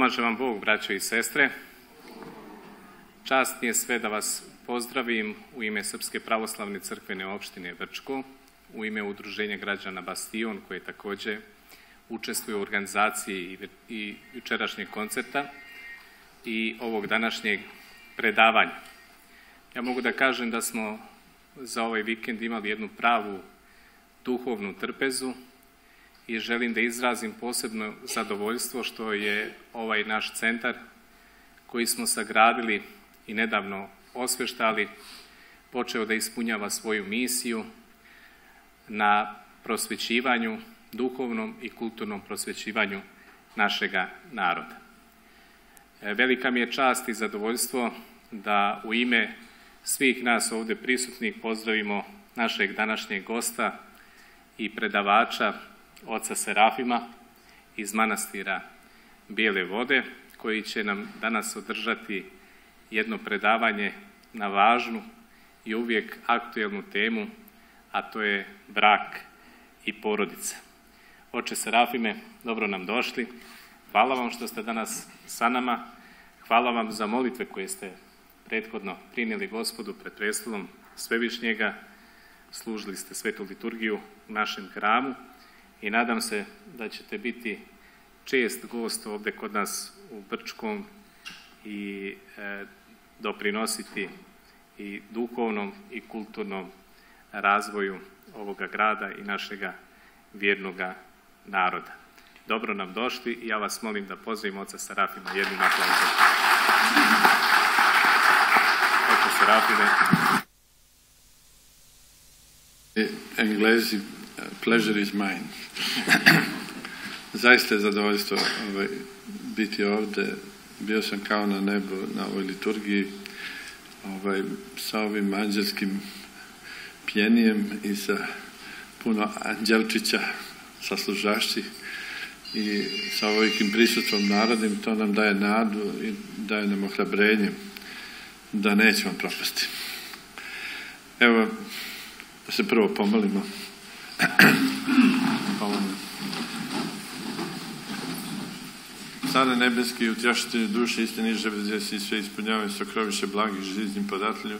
Pomaže vam Bog, braćo i sestre. Čast mi je sve da vas pozdravim u ime Srpske pravoslavne crkvene opštine Brčko, u ime Udruženja građana Bastion, koje takođe učestvuje u organizaciji i jučerašnjeg koncerta i ovog današnjeg predavanja. Ja mogu da kažem da smo za ovaj vikend imali jednu pravu duhovnu trpezu, i želim da izrazim posebno zadovoljstvo što je ovaj naš centar koji smo sagradili i nedavno osveštali počeo da ispunjava svoju misiju na prosvećivanju, duhovnom i kulturnom prosvećivanju našega naroda. E, Velika mi je čast i zadovoljstvo da u ime svih nas ovde prisutnih pozdravimo našeg današnjeg gosta i predavača oca Serafima iz manastira Bijele vode, koji će nam danas održati jedno predavanje na važnu i uvijek aktuelnu temu, a to je brak i porodica. Oče Serafime, dobro nam došli. Hvala vam što ste danas sa nama. Hvala vam za molitve koje ste prethodno prinijeli gospodu pred prestolom Svevišnjega. Služili ste svetu liturgiju u našem hramu i nadam se da ćete biti čest gost ovde kod nas u Brčkom i e, doprinositi i duhovnom i kulturnom razvoju ovoga grada i našega vjernoga naroda. Dobro nam došli i ja vas molim da pozdravim oca Serafima jednim aplauzom. Oče Serafime, Englezi, pleasure is mine. Zaista je zadovoljstvo ovaj, biti ovde. Bio sam kao na nebu na ovoj liturgiji ovaj, sa ovim anđelskim pjenijem i sa puno anđelčića sa služašći i sa ovolikim prisutstvom narodnim, to nam daje nadu i daje nam ohrabrenje da nećemo propasti. Evo, da se prvo pomolimo. Stane nebeski, utjašitelju duše, istini žive gdje si sve ispunjavaju sokroviše blagih žiznim podatelju,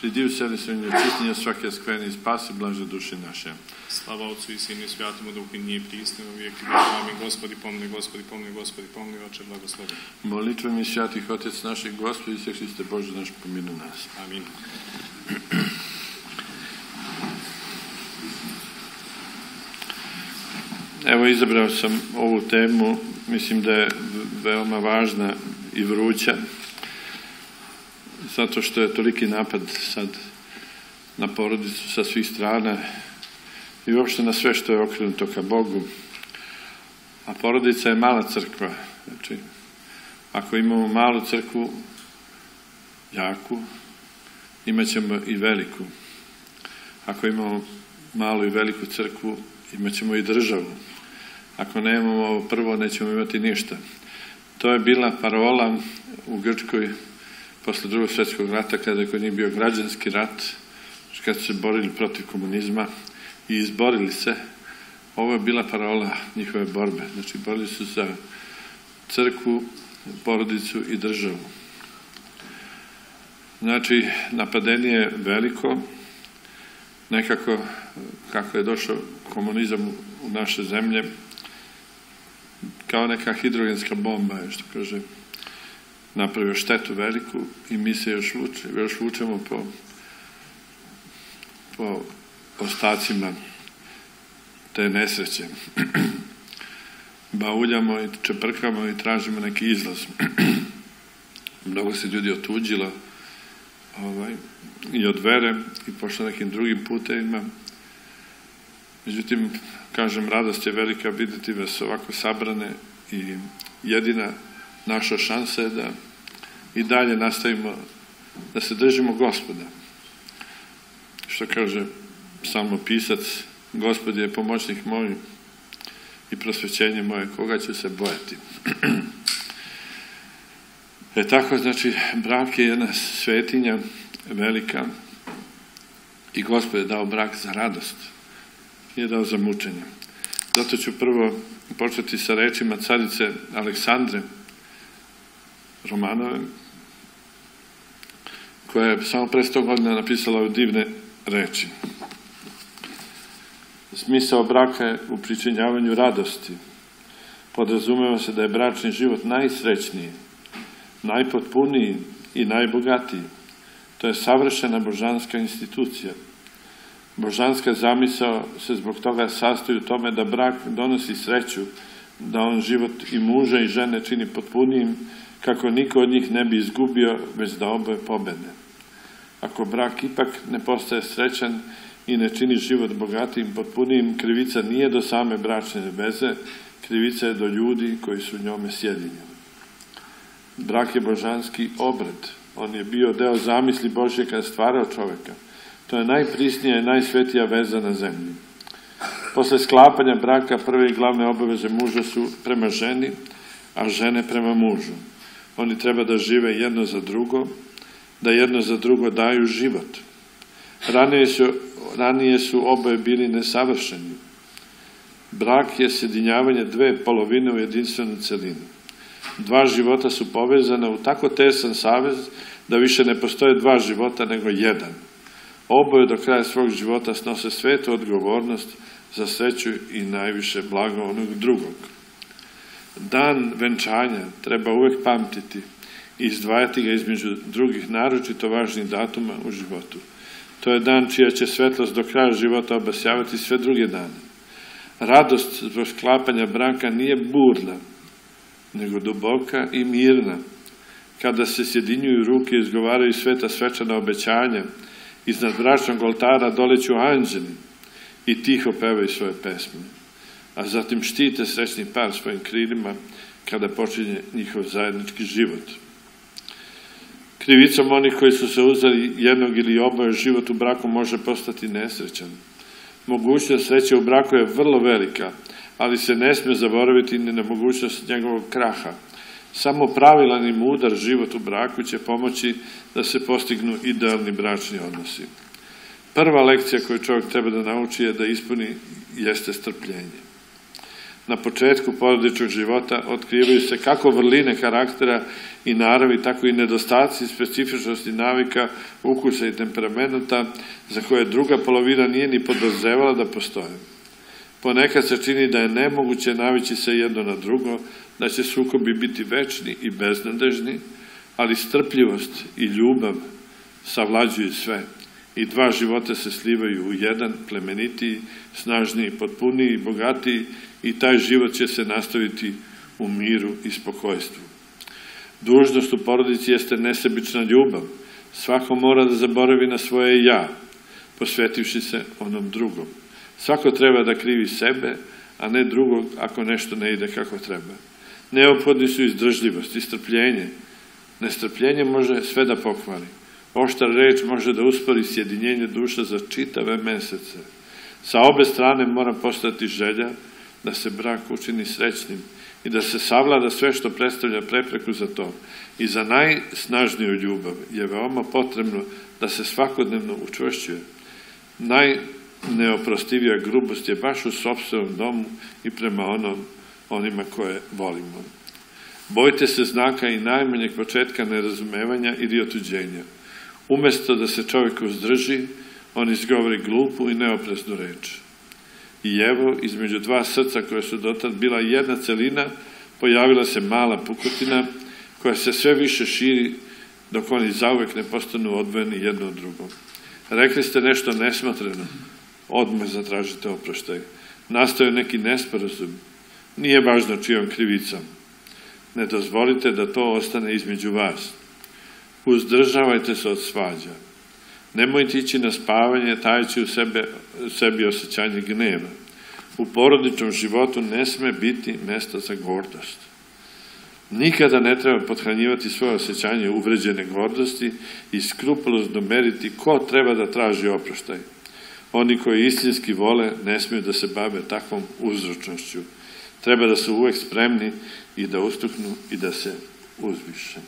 pridi u sebe svojim očistinja svake skvene i spasi blaže duše naše. slava Otcu i Sinu i Svjatomu Duhu i nije pristino uvijek i vijek. Amin. Gospodi pomni, Gospodi pomni, Gospodi pomni, Oče blagoslovi. Molitvom i svatih Otec naših Gospodi, Isus Hriste Bože naš pominu nas. Amin. Evo izabrao sam ovu temu, mislim da je veoma važna i vruća, zato što je toliki napad sad na porodicu sa svih strana i uopšte na sve što je okrenuto ka Bogu. A porodica je mala crkva. Znači, ako imamo malu crkvu, jaku, imat ćemo i veliku. Ako imamo malu i veliku crkvu, imat ćemo i državu. Ako nemamo prvo, nećemo imati ništa. To je bila parola u Grčkoj posle drugog svjetskog rata, kada je kod njih bio građanski rat, kad su se borili protiv komunizma i izborili se. Ovo je bila parola njihove borbe. Znači, borili su za crkvu, porodicu i državu. Znači, napadenje je veliko, nekako, kako je došao komunizam u naše zemlje, kao neka hidrogenska bomba, je, što kaže, napravio štetu veliku i mi se još, vuče, još vučemo po, po ostacima te nesreće. Bauljamo i čeprkamo i tražimo neki izlaz. Mnogo se ljudi otuđilo ovaj, i od vere i pošlo nekim drugim putevima. Međutim, kažem, radost je velika videti vas ovako sabrane i jedina naša šansa je da i dalje nastavimo da se držimo gospoda. Što kaže psalmopisac, gospod je pomoćnik moj i prosvećenje moje, koga ću se bojati. e tako, znači, brak je jedna svetinja velika i gospod je dao brak za radost, nije dao za mučenje. Zato ću prvo početi sa rečima carice Aleksandre Romanove, koja je samo pre sto godina napisala ove divne reči. Smisao braka je u pričinjavanju radosti. Podrazumeva se da je bračni život najsrećniji, najpotpuniji i najbogatiji. To je savršena božanska institucija. Božanska zamisao se zbog toga sastoji u tome da brak donosi sreću, da on život i muža i žene čini potpunijim, kako niko od njih ne bi izgubio, već da oboje pobede. Ako brak ipak ne postaje srećan i ne čini život bogatim, potpunijim, krivica nije do same bračne veze, krivica je do ljudi koji su njome sjedinjeni. Brak je božanski obred. On je bio deo zamisli Božje kada stvarao čoveka. To je najprisnija i najsvetija veza na zemlji. Posle sklapanja braka prve i glavne obaveze muža su prema ženi, a žene prema mužu. Oni treba da žive jedno za drugo, da jedno za drugo daju život. Ranije su, ranije su oboje bili nesavršeni. Brak je sjedinjavanje dve polovine u jedinstvenu celinu. Dva života su povezana u tako tesan savez da više ne postoje dva života nego jedan. Oboje do kraja svog života snose svetu odgovornost za sreću i najviše blago onog drugog. Dan venčanja treba uvek pamtiti i izdvajati ga između drugih naročito važnih datuma u životu. To je dan čija će svetlost do kraja života obasjavati sve druge dane. Radost zbog sklapanja braka nije burna, nego duboka i mirna. Kada se sjedinjuju ruke i izgovaraju sveta svečana obećanja, iznad bračnog oltara doleću anđeli i tiho pevaju svoje pesme. A zatim štite srećni par svojim krilima kada počinje njihov zajednički život. Krivicom onih koji su se uzeli jednog ili oboje život u braku može postati nesrećan. Mogućnost sreće u braku je vrlo velika, ali se ne sme zaboraviti ni na mogućnost njegovog kraha. Samo pravilan i mudar život u braku će pomoći da se postignu idealni bračni odnosi. Prva lekcija koju čovjek treba da nauči je da ispuni jeste strpljenje. Na početku porodičnog života otkrivaju se kako vrline karaktera i naravi, tako i nedostaci, specifičnosti navika, ukusa i temperamenta za koje druga polovina nije ni podozrevala da postoje. Ponekad se čini da je nemoguće navići se jedno na drugo, da će sukobi biti večni i beznadežni, ali strpljivost i ljubav savlađuju sve i dva života se slivaju u jedan, plemenitiji, snažniji, potpuniji, bogatiji i taj život će se nastaviti u miru i spokojstvu. Dužnost u porodici jeste nesebična ljubav. Svako mora da zaboravi na svoje ja, posvetivši se onom drugom. Svako treba da krivi sebe, a ne drugog ako nešto ne ide kako treba. Neophodni su izdržljivost i strpljenje. Nestrpljenje može sve da pokvari. Oštra reč može da uspori sjedinjenje duša za čitave mesece. Sa obe strane mora postati želja da se brak učini srećnim i da se savlada sve što predstavlja prepreku za to. I za najsnažniju ljubav je veoma potrebno da se svakodnevno učvršćuje. Najneoprostivija grubost je baš u sobstvenom domu i prema onom, onima koje volimo. Bojte se znaka i najmanjeg početka nerazumevanja ili otuđenja. Umesto da se čovjek uzdrži, on izgovori glupu i neopreznu reč. I evo, između dva srca koje su dotad bila jedna celina, pojavila se mala pukotina koja se sve više širi dok oni zauvek ne postanu odvojeni jedno od drugog. Rekli ste nešto nesmatreno, odmah zatražite oproštaj. Nastao neki nesporazum, nije važno čijom krivicom. Ne dozvolite da to ostane između vas. Uzdržavajte se od svađa. Nemojte ići na spavanje tajući u sebe, sebi osjećanje gneva. U porodičnom životu ne sme biti mesta za gordost. Nikada ne treba podhranjivati svoje osjećanje uvređene gordosti i skrupulozno meriti ko treba da traži oproštaj. Oni koji istinski vole ne smiju da se bave takvom uzročnošću. Treba da su uvek spremni i da ustuknu i da se uzviše.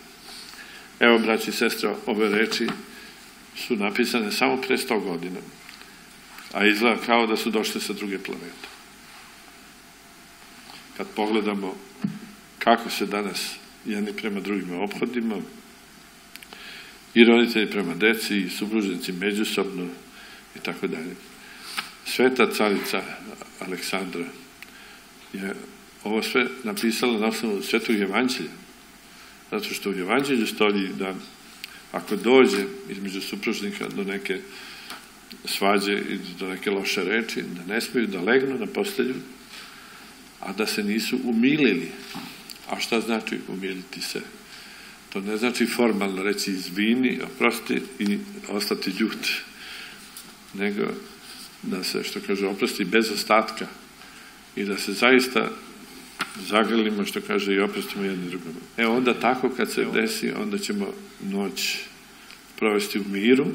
Evo, braći i sestra, ove reči su napisane samo pre 100 godina, a izgleda kao da su došle sa druge planete. Kad pogledamo kako se danas jedni prema drugima obhodimo, i roditelji prema deci, i supružnici međusobno, i tako dalje. Sveta carica Aleksandra je ovo sve napisala na osnovu svetog evanđelja, zato što u evanđelju stoji da ako dođe između supružnika do neke svađe i do neke loše reči, da ne smiju da legnu na postelju, a da se nisu umilili. A šta znači umiliti se? To ne znači formalno reći izvini, oprosti i ostati ljut, nego da se, što kaže, oprosti bez ostatka i da se zaista zagrlimo, što kaže, i oprostimo jedni drugom. E onda tako kad se desi, onda ćemo noć provesti u miru,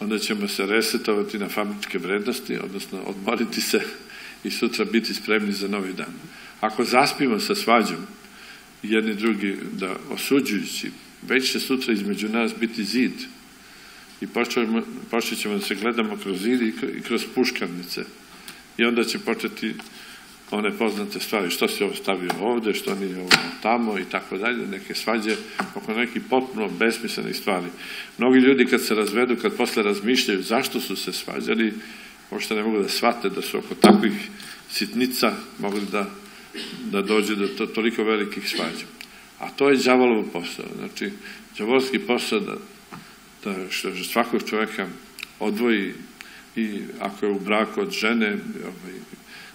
onda ćemo se resetovati na fabričke vrednosti, odnosno odmoriti se i sutra biti spremni za novi dan. Ako zaspimo sa svađom, jedni drugi da osuđujući, već će sutra između nas biti zid i počet ćemo da se gledamo kroz zid i kroz puškarnice i onda će početi one poznate stvari, što se ovo stavio ovde, što nije ovo tamo i tako dalje, neke svađe oko nekih potpuno besmislenih stvari. Mnogi ljudi kad se razvedu, kad posle razmišljaju zašto su se svađali, uopšte ne mogu da shvate da su oko takvih sitnica mogli da, da dođe do to, toliko velikih svađa. A to je đavolov posao. Znači, đavolski posao da, da što svakog čoveka odvoji i ako je u braku od žene ovaj,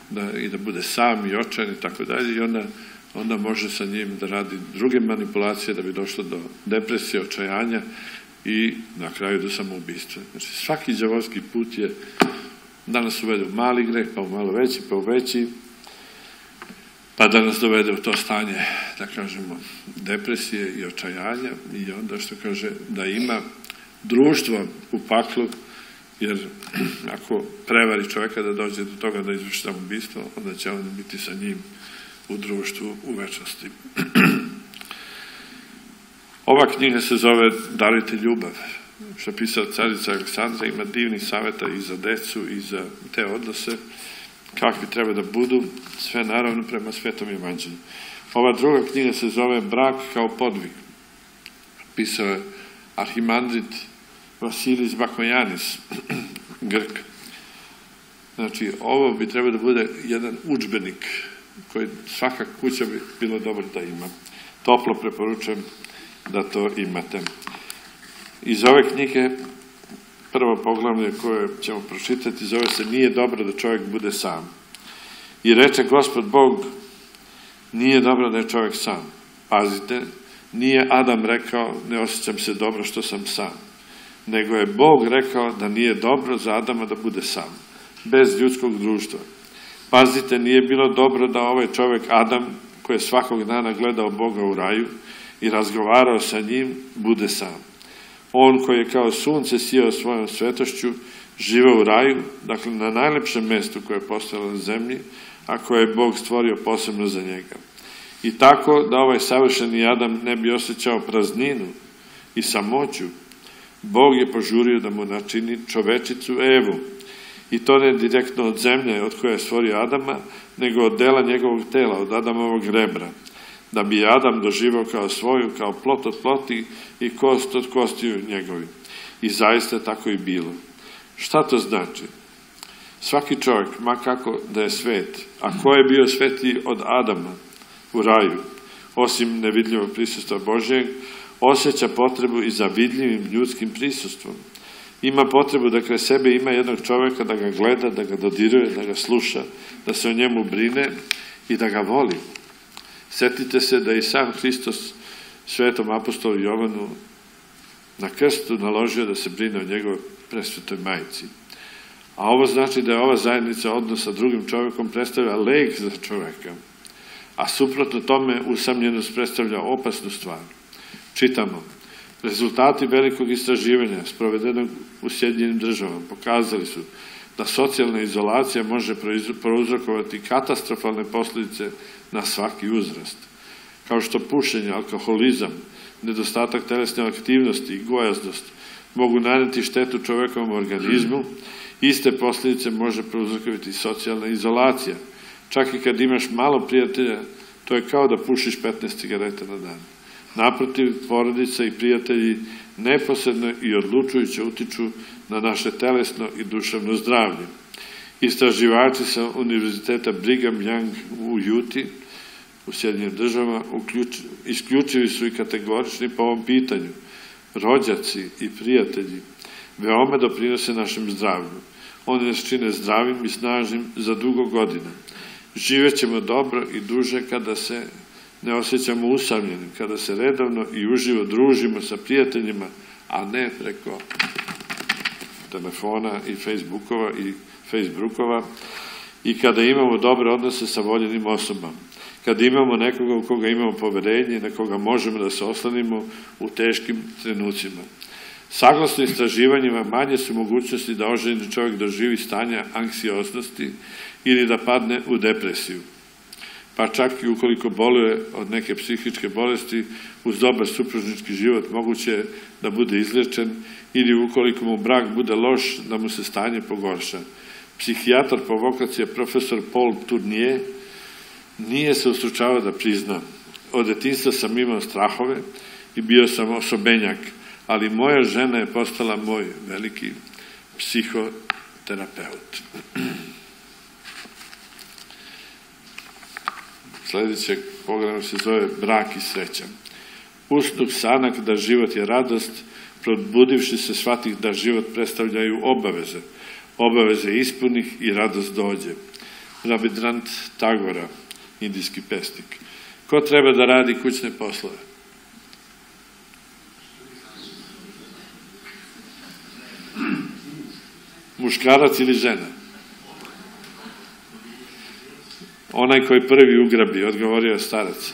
da, i da bude sam i očajan i tako dalje i onda, onda može sa njim da radi druge manipulacije da bi došlo do depresije, očajanja i na kraju do samoubistva. Znači svaki đavolski put je da nas uvede u mali greh, pa u malo veći, pa u veći, pa da nas dovede u to stanje, da kažemo, depresije i očajanja i onda što kaže da ima društvo u paklu jer ako prevari čoveka da dođe do toga da izvrši samoubistvo, onda će on biti sa njim u društvu u večnosti. Ova knjiga se zove Darujte ljubav, što je pisao carica Aleksandra, ima divnih saveta i za decu i za te odnose, kakvi treba da budu, sve naravno prema svetom evanđelju. Ova druga knjiga se zove Brak kao podvig. Pisao je Arhimandrit Vasilis Bakojanis, Grk. Znači, ovo bi trebalo da bude jedan učbenik koji svaka kuća bi bilo dobro da ima. Toplo preporučujem da to imate. Iz ove knjige prvo poglavlje koje ćemo pročitati zove se Nije dobro da čovjek bude sam. I reče Gospod Bog, nije dobro da je čovjek sam. Pazite, nije Adam rekao, ne osjećam se dobro što sam sam nego je Bog rekao da nije dobro za Adama da bude sam, bez ljudskog društva. Pazite, nije bilo dobro da ovaj čovek Adam, koji je svakog dana gledao Boga u raju i razgovarao sa njim, bude sam. On koji je kao sunce sijao svojom svetošću, žive u raju, dakle na najlepšem mestu koje je postalo na zemlji, a koje je Bog stvorio posebno za njega. I tako da ovaj savršeni Adam ne bi osjećao prazninu i samoću, Bog je požurio da mu načini čovečicu Evu. I to ne direktno od zemlje od koje je stvorio Adama, nego od dela njegovog tela, od Adamovog rebra. Da bi Adam doživao kao svoju, kao plot od ploti i kost od kostiju njegovi. I zaista tako i bilo. Šta to znači? Svaki čovjek, ma kako da je svet, a ko je bio sveti od Adama u raju, osim nevidljivog prisustva Božijeg, osjeća potrebu i za vidljivim ljudskim prisustvom. Ima potrebu da kraj sebe ima jednog čoveka da ga gleda, da ga dodiruje, da ga sluša, da se o njemu brine i da ga voli. Setite se da i sam Hristos svetom apostolu Jovanu na krstu naložio da se brine o njegovoj presvetoj majici. A ovo znači da je ova zajednica odnosa drugim čovekom predstavlja lek za čoveka. a suprotno tome usamljenost predstavlja opasnu stvar. Čitamo, rezultati velikog istraživanja sprovedenog u Sjedinjenim državama pokazali su da socijalna izolacija može prouzrokovati katastrofalne posljedice na svaki uzrast. Kao što pušenje, alkoholizam, nedostatak telesne aktivnosti i gojaznost mogu naneti štetu čovekovom organizmu, iste posljedice može prouzrokovati socijalna izolacija. Čak i kad imaš malo prijatelja, to je kao da pušiš 15 cigareta na dan. Naprotiv, porodica i prijatelji neposredno i odlučujuće utiču na naše telesno i duševno zdravlje. Istraživači sa Univerziteta Brigham Young u Juti u Sjedinim državama isključivi su i kategorični po ovom pitanju. Rođaci i prijatelji veoma doprinose našem zdravlju. Oni nas čine zdravim i snažnim za dugo godina. Živećemo dobro i duže kada se ne osjećamo usamljenim, kada se redovno i uživo družimo sa prijateljima, a ne preko telefona i Facebookova i Facebookova i kada imamo dobre odnose sa voljenim osobama, kada imamo nekoga u koga imamo poverenje, na koga možemo da se oslanimo u teškim trenucima. Saglasno istraživanjima, manje su mogućnosti da oženi čovjek doživi stanja anksiosnosti ili da padne u depresiju. Pa čak i ukoliko boluje od neke psihičke bolesti, uz dobar supružnički život moguće je da bude izlečen ili ukoliko mu brak bude loš, da mu se stanje pogorša. Psihijatar po vokaciji profesor Paul Tournier nije se ustručavao da prizna. Od detinstva sam imao strahove i bio sam osobenjak, ali moja žena je postala moj veliki psihoterapeut. Sljedećeg programa se zove Brak i sreća. Usnuk sanak da život je radost, probudivši se shvatih da život predstavljaju obaveze. Obaveze ispunih i radost dođe. Rabindrant Tagora, indijski pesnik. Ko treba da radi kućne poslove? Muškarac ili žena? Onaj koji prvi ugrabi, odgovorio je starac.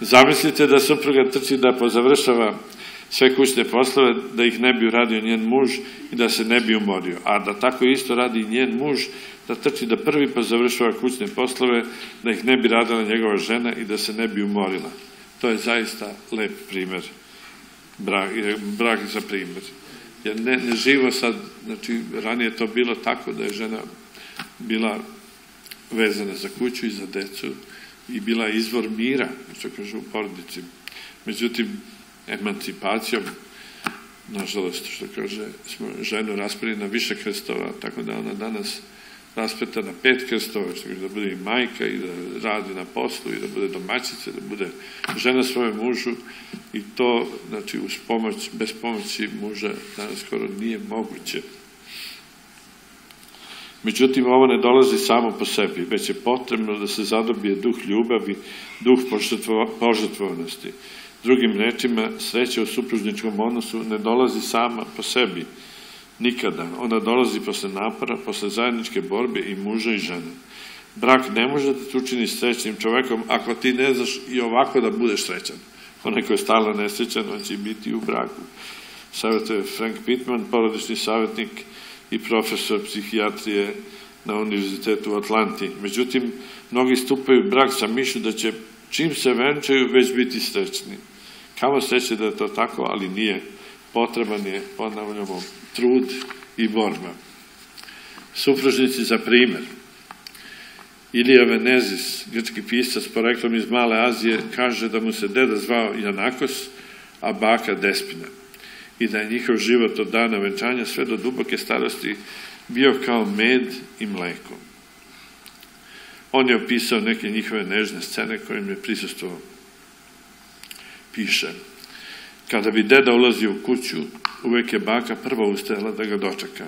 Zamislite da supruga trči da pozavršava sve kućne poslove, da ih ne bi uradio njen muž i da se ne bi umorio. A da tako isto radi njen muž, da trči da prvi pozavršava kućne poslove, da ih ne bi radila njegova žena i da se ne bi umorila. To je zaista lep primer. Brak, brak za primer. Jer ne, ne živo sad, znači ranije to bilo tako da je žena bila vezana za kuću i za decu i bila izvor mira, što kažu u porodici. Međutim, emancipacijom, nažalost, što kaže, smo ženu raspili na više krstova, tako da ona danas raspeta na pet krstova, što kaže da bude i majka i da radi na poslu i da bude domaćica, da bude žena svoje mužu i to, znači, uz pomoć, bez pomoći muža danas skoro nije moguće. Međutim, ovo ne dolazi samo po sebi, već je potrebno da se zadobije duh ljubavi, duh požrtvovanosti. Drugim rečima, sreća u supružničkom odnosu ne dolazi sama po sebi, nikada. Ona dolazi posle napora, posle zajedničke borbe i muža i žene. Brak ne može da te učini srećnim čovekom ako ti ne znaš i ovako da budeš srećan. Onaj ko je stalno nesrećan, on će biti u braku. Savjetuje Frank Pittman, porodični savjetnik i profesor psihijatrije na Univerzitetu u Atlanti. Međutim, mnogi stupaju brak sa mišlju da će čim se venčaju već biti srećni. Kamo sreće da je to tako, ali nije. Potreban je, ponavljamo, trud i borba. Supružnici za primer. Ilija Venezis, grčki pisac poreklom iz Male Azije, kaže da mu se deda zvao Janakos, a baka Despina. I da je njihov život od dana venčanja sve do duboke starosti bio kao med i mleko. On je opisao neke njihove nežne scene kojim je prisustvovao. Piše, kada bi deda ulazio u kuću, uvek je baka prva ustajala da ga dočeka.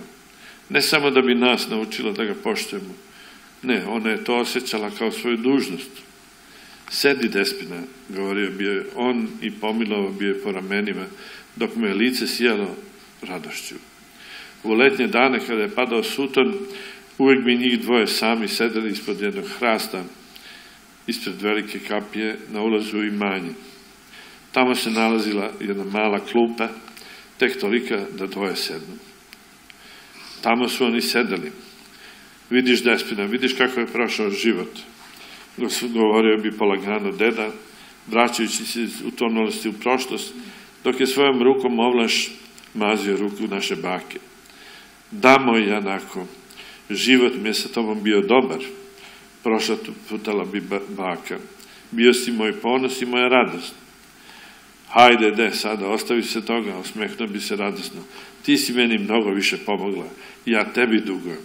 Ne samo da bi nas naučila da ga poštujemo, ne, ona je to osjećala kao svoju dužnost. Sedi despina, govorio bi je on i pomilovao bi je po ramenima, dok mu je lice sijalo radošću. U letnje dane kada je padao suton, uvek bi njih dvoje sami sedeli ispod jednog hrasta ispred velike kapije na ulazu u imanje. Tamo se nalazila jedna mala klupa, tek tolika da dvoje sednu. Tamo su oni sedeli. Vidiš despina, vidiš kako je prošao život. Govorio bi polagano deda, vraćajući se iz utonulosti u prošlost, dok je svojom rukom ovlaš mazio ruku naše bake. Da, moj Janako, život mi je sa tobom bio dobar, prošla putala bi baka. Bio si moj ponos i moja radost. Hajde, de, sada, ostavi se toga, osmehno bi se radosno. Ti si meni mnogo više pomogla, ja tebi dugujem.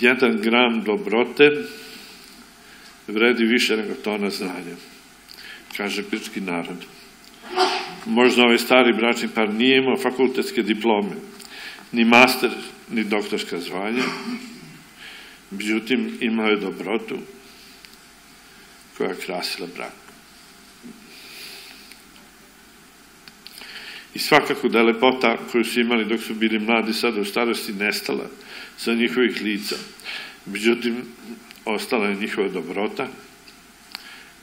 Jedan gram dobrote vredi više nego tona znanja, kaže grčki narod. Možda ovaj stari bračni par nije imao fakultetske diplome, ni master, ni doktorska zvanja, međutim imao je dobrotu koja je krasila brak. I svakako da je lepota koju su imali dok su bili mladi sada u starosti nestala sa njihovih lica. Međutim, ostala je njihova dobrota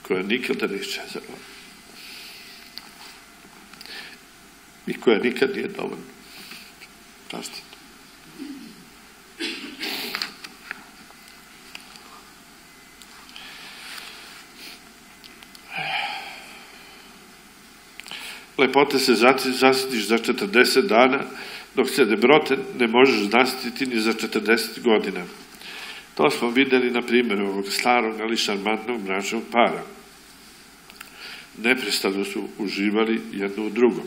koja nikada ne iščezala. I koja nikad nije dovoljna. Kažete. Lepote se zasitiš za 40 dana, dok se debrote ne možeš zasititi ni za 40 godina. To smo videli na primjeru ovog starog, ali šarmantnog bračnog para. Neprestano su uživali jedno u drugom.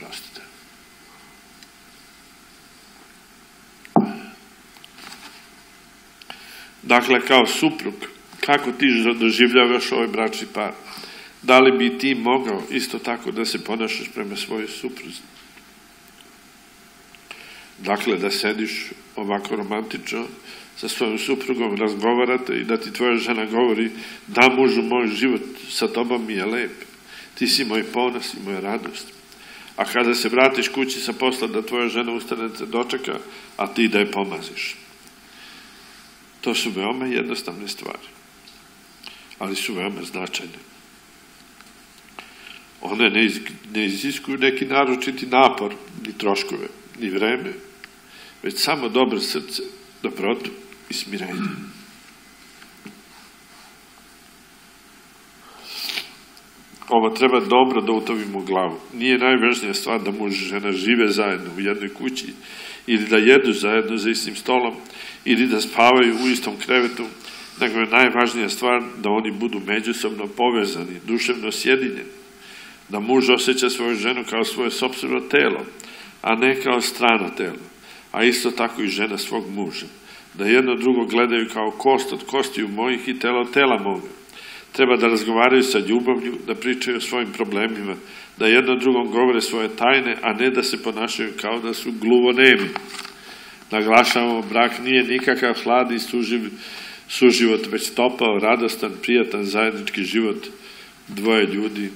Prostite. Dakle, kao suprug, kako ti doživljavaš ovaj bračni par? Da li bi ti mogao isto tako da se ponašaš prema svojoj supruzi? Dakle, da sediš ovako romantično sa svojom suprugom, razgovarate i da ti tvoja žena govori da mužu moj život sa tobom mi je lep. Ti si moj ponos i moja radost. A kada se vratiš kući sa posla da tvoja žena ustane da dočeka, a ti da je pomaziš. To su veoma jednostavne stvari, ali su veoma značajne one ne, iz, ne iziskuju neki naročiti napor, ni troškove, ni vreme, već samo dobro srce, dobrotu i smirenje. Ovo treba dobro da utovimo glavu. Nije najvažnija stvar da muž i žena žive zajedno u jednoj kući ili da jedu zajedno za istim stolom ili da spavaju u istom krevetu, nego je najvažnija stvar da oni budu međusobno povezani, duševno sjedinjeni da muž osjeća svoju ženu kao svoje sobstveno telo, a ne kao strano telo, a isto tako i žena svog muža. Da jedno drugo gledaju kao kost od kostiju mojih i telo tela moga. Treba da razgovaraju sa ljubavlju, da pričaju o svojim problemima, da jedno drugom govore svoje tajne, a ne da se ponašaju kao da su gluvonemi. Naglašavamo, brak nije nikakav hlad i suživ, suživot, već topao, radostan, prijatan zajednički život dvoje ljudi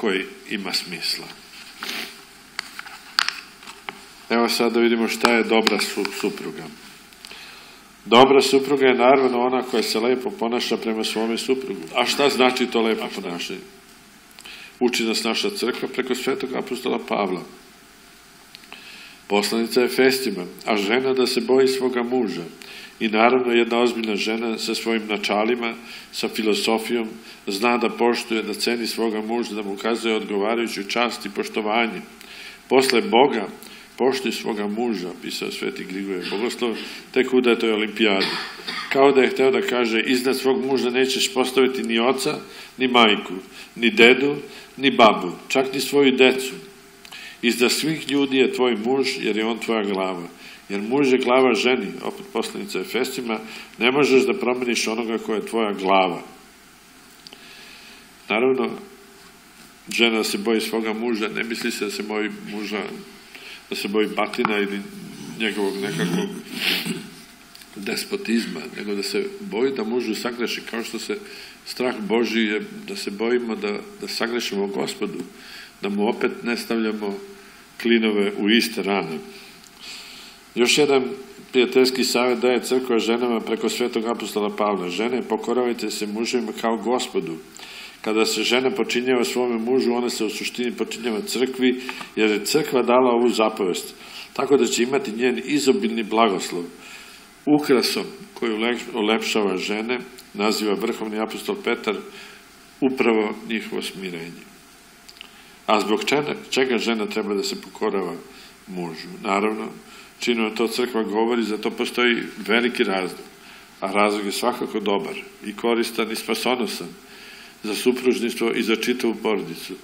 koji ima smisla. Evo sad da vidimo šta je dobra supruga. Dobra supruga je naravno ona koja se lepo ponaša prema svome suprugu. A šta znači to lepo ponašanje? Uči nas naša crkva preko svetog apostola Pavla. Poslanica je Festima, a žena da se boji svoga muža, i naravno jedna ozbiljna žena sa svojim načalima, sa filosofijom, zna da poštuje, da ceni svoga muža, da mu kazuje odgovarajuću čast i poštovanje. Posle Boga poštuj svoga muža, pisao Sveti Grigorije Bogoslov, tek u toj olimpijadi. Kao da je hteo da kaže, iznad svog muža nećeš postaviti ni oca, ni majku, ni dedu, ni babu, čak ni svoju decu. Iznad svih ljudi je tvoj muž, jer je on tvoja glava. Jer muž je glava ženi, opet poslanica Efestima, ne možeš da promeniš onoga koja je tvoja glava. Naravno, žena se boji svoga muža, ne misli se da se boji muža, da se boji batina ili njegovog nekakvog despotizma, nego da se boji da mužu sagreši, kao što se strah Boži je da se bojimo da, da sagrešimo gospodu, da mu opet ne stavljamo klinove u iste rane. Još jedan prijateljski savjet daje crkva ženama preko svetog apostola Pavla. Žene, pokoravajte se muževima kao gospodu. Kada se žena počinjava svome mužu, ona se u suštini počinjava crkvi, jer je crkva dala ovu zapovest. Tako da će imati njen izobilni blagoslov. Ukrasom koji ulepšava žene, naziva vrhovni apostol Petar, upravo njihovo smirenje. A zbog čega žena treba da se pokorava mužu? Naravno, činu to crkva govori, za to postoji veliki razlog. A razlog je svakako dobar i koristan i spasonosan za supružništvo i za čitavu porodicu.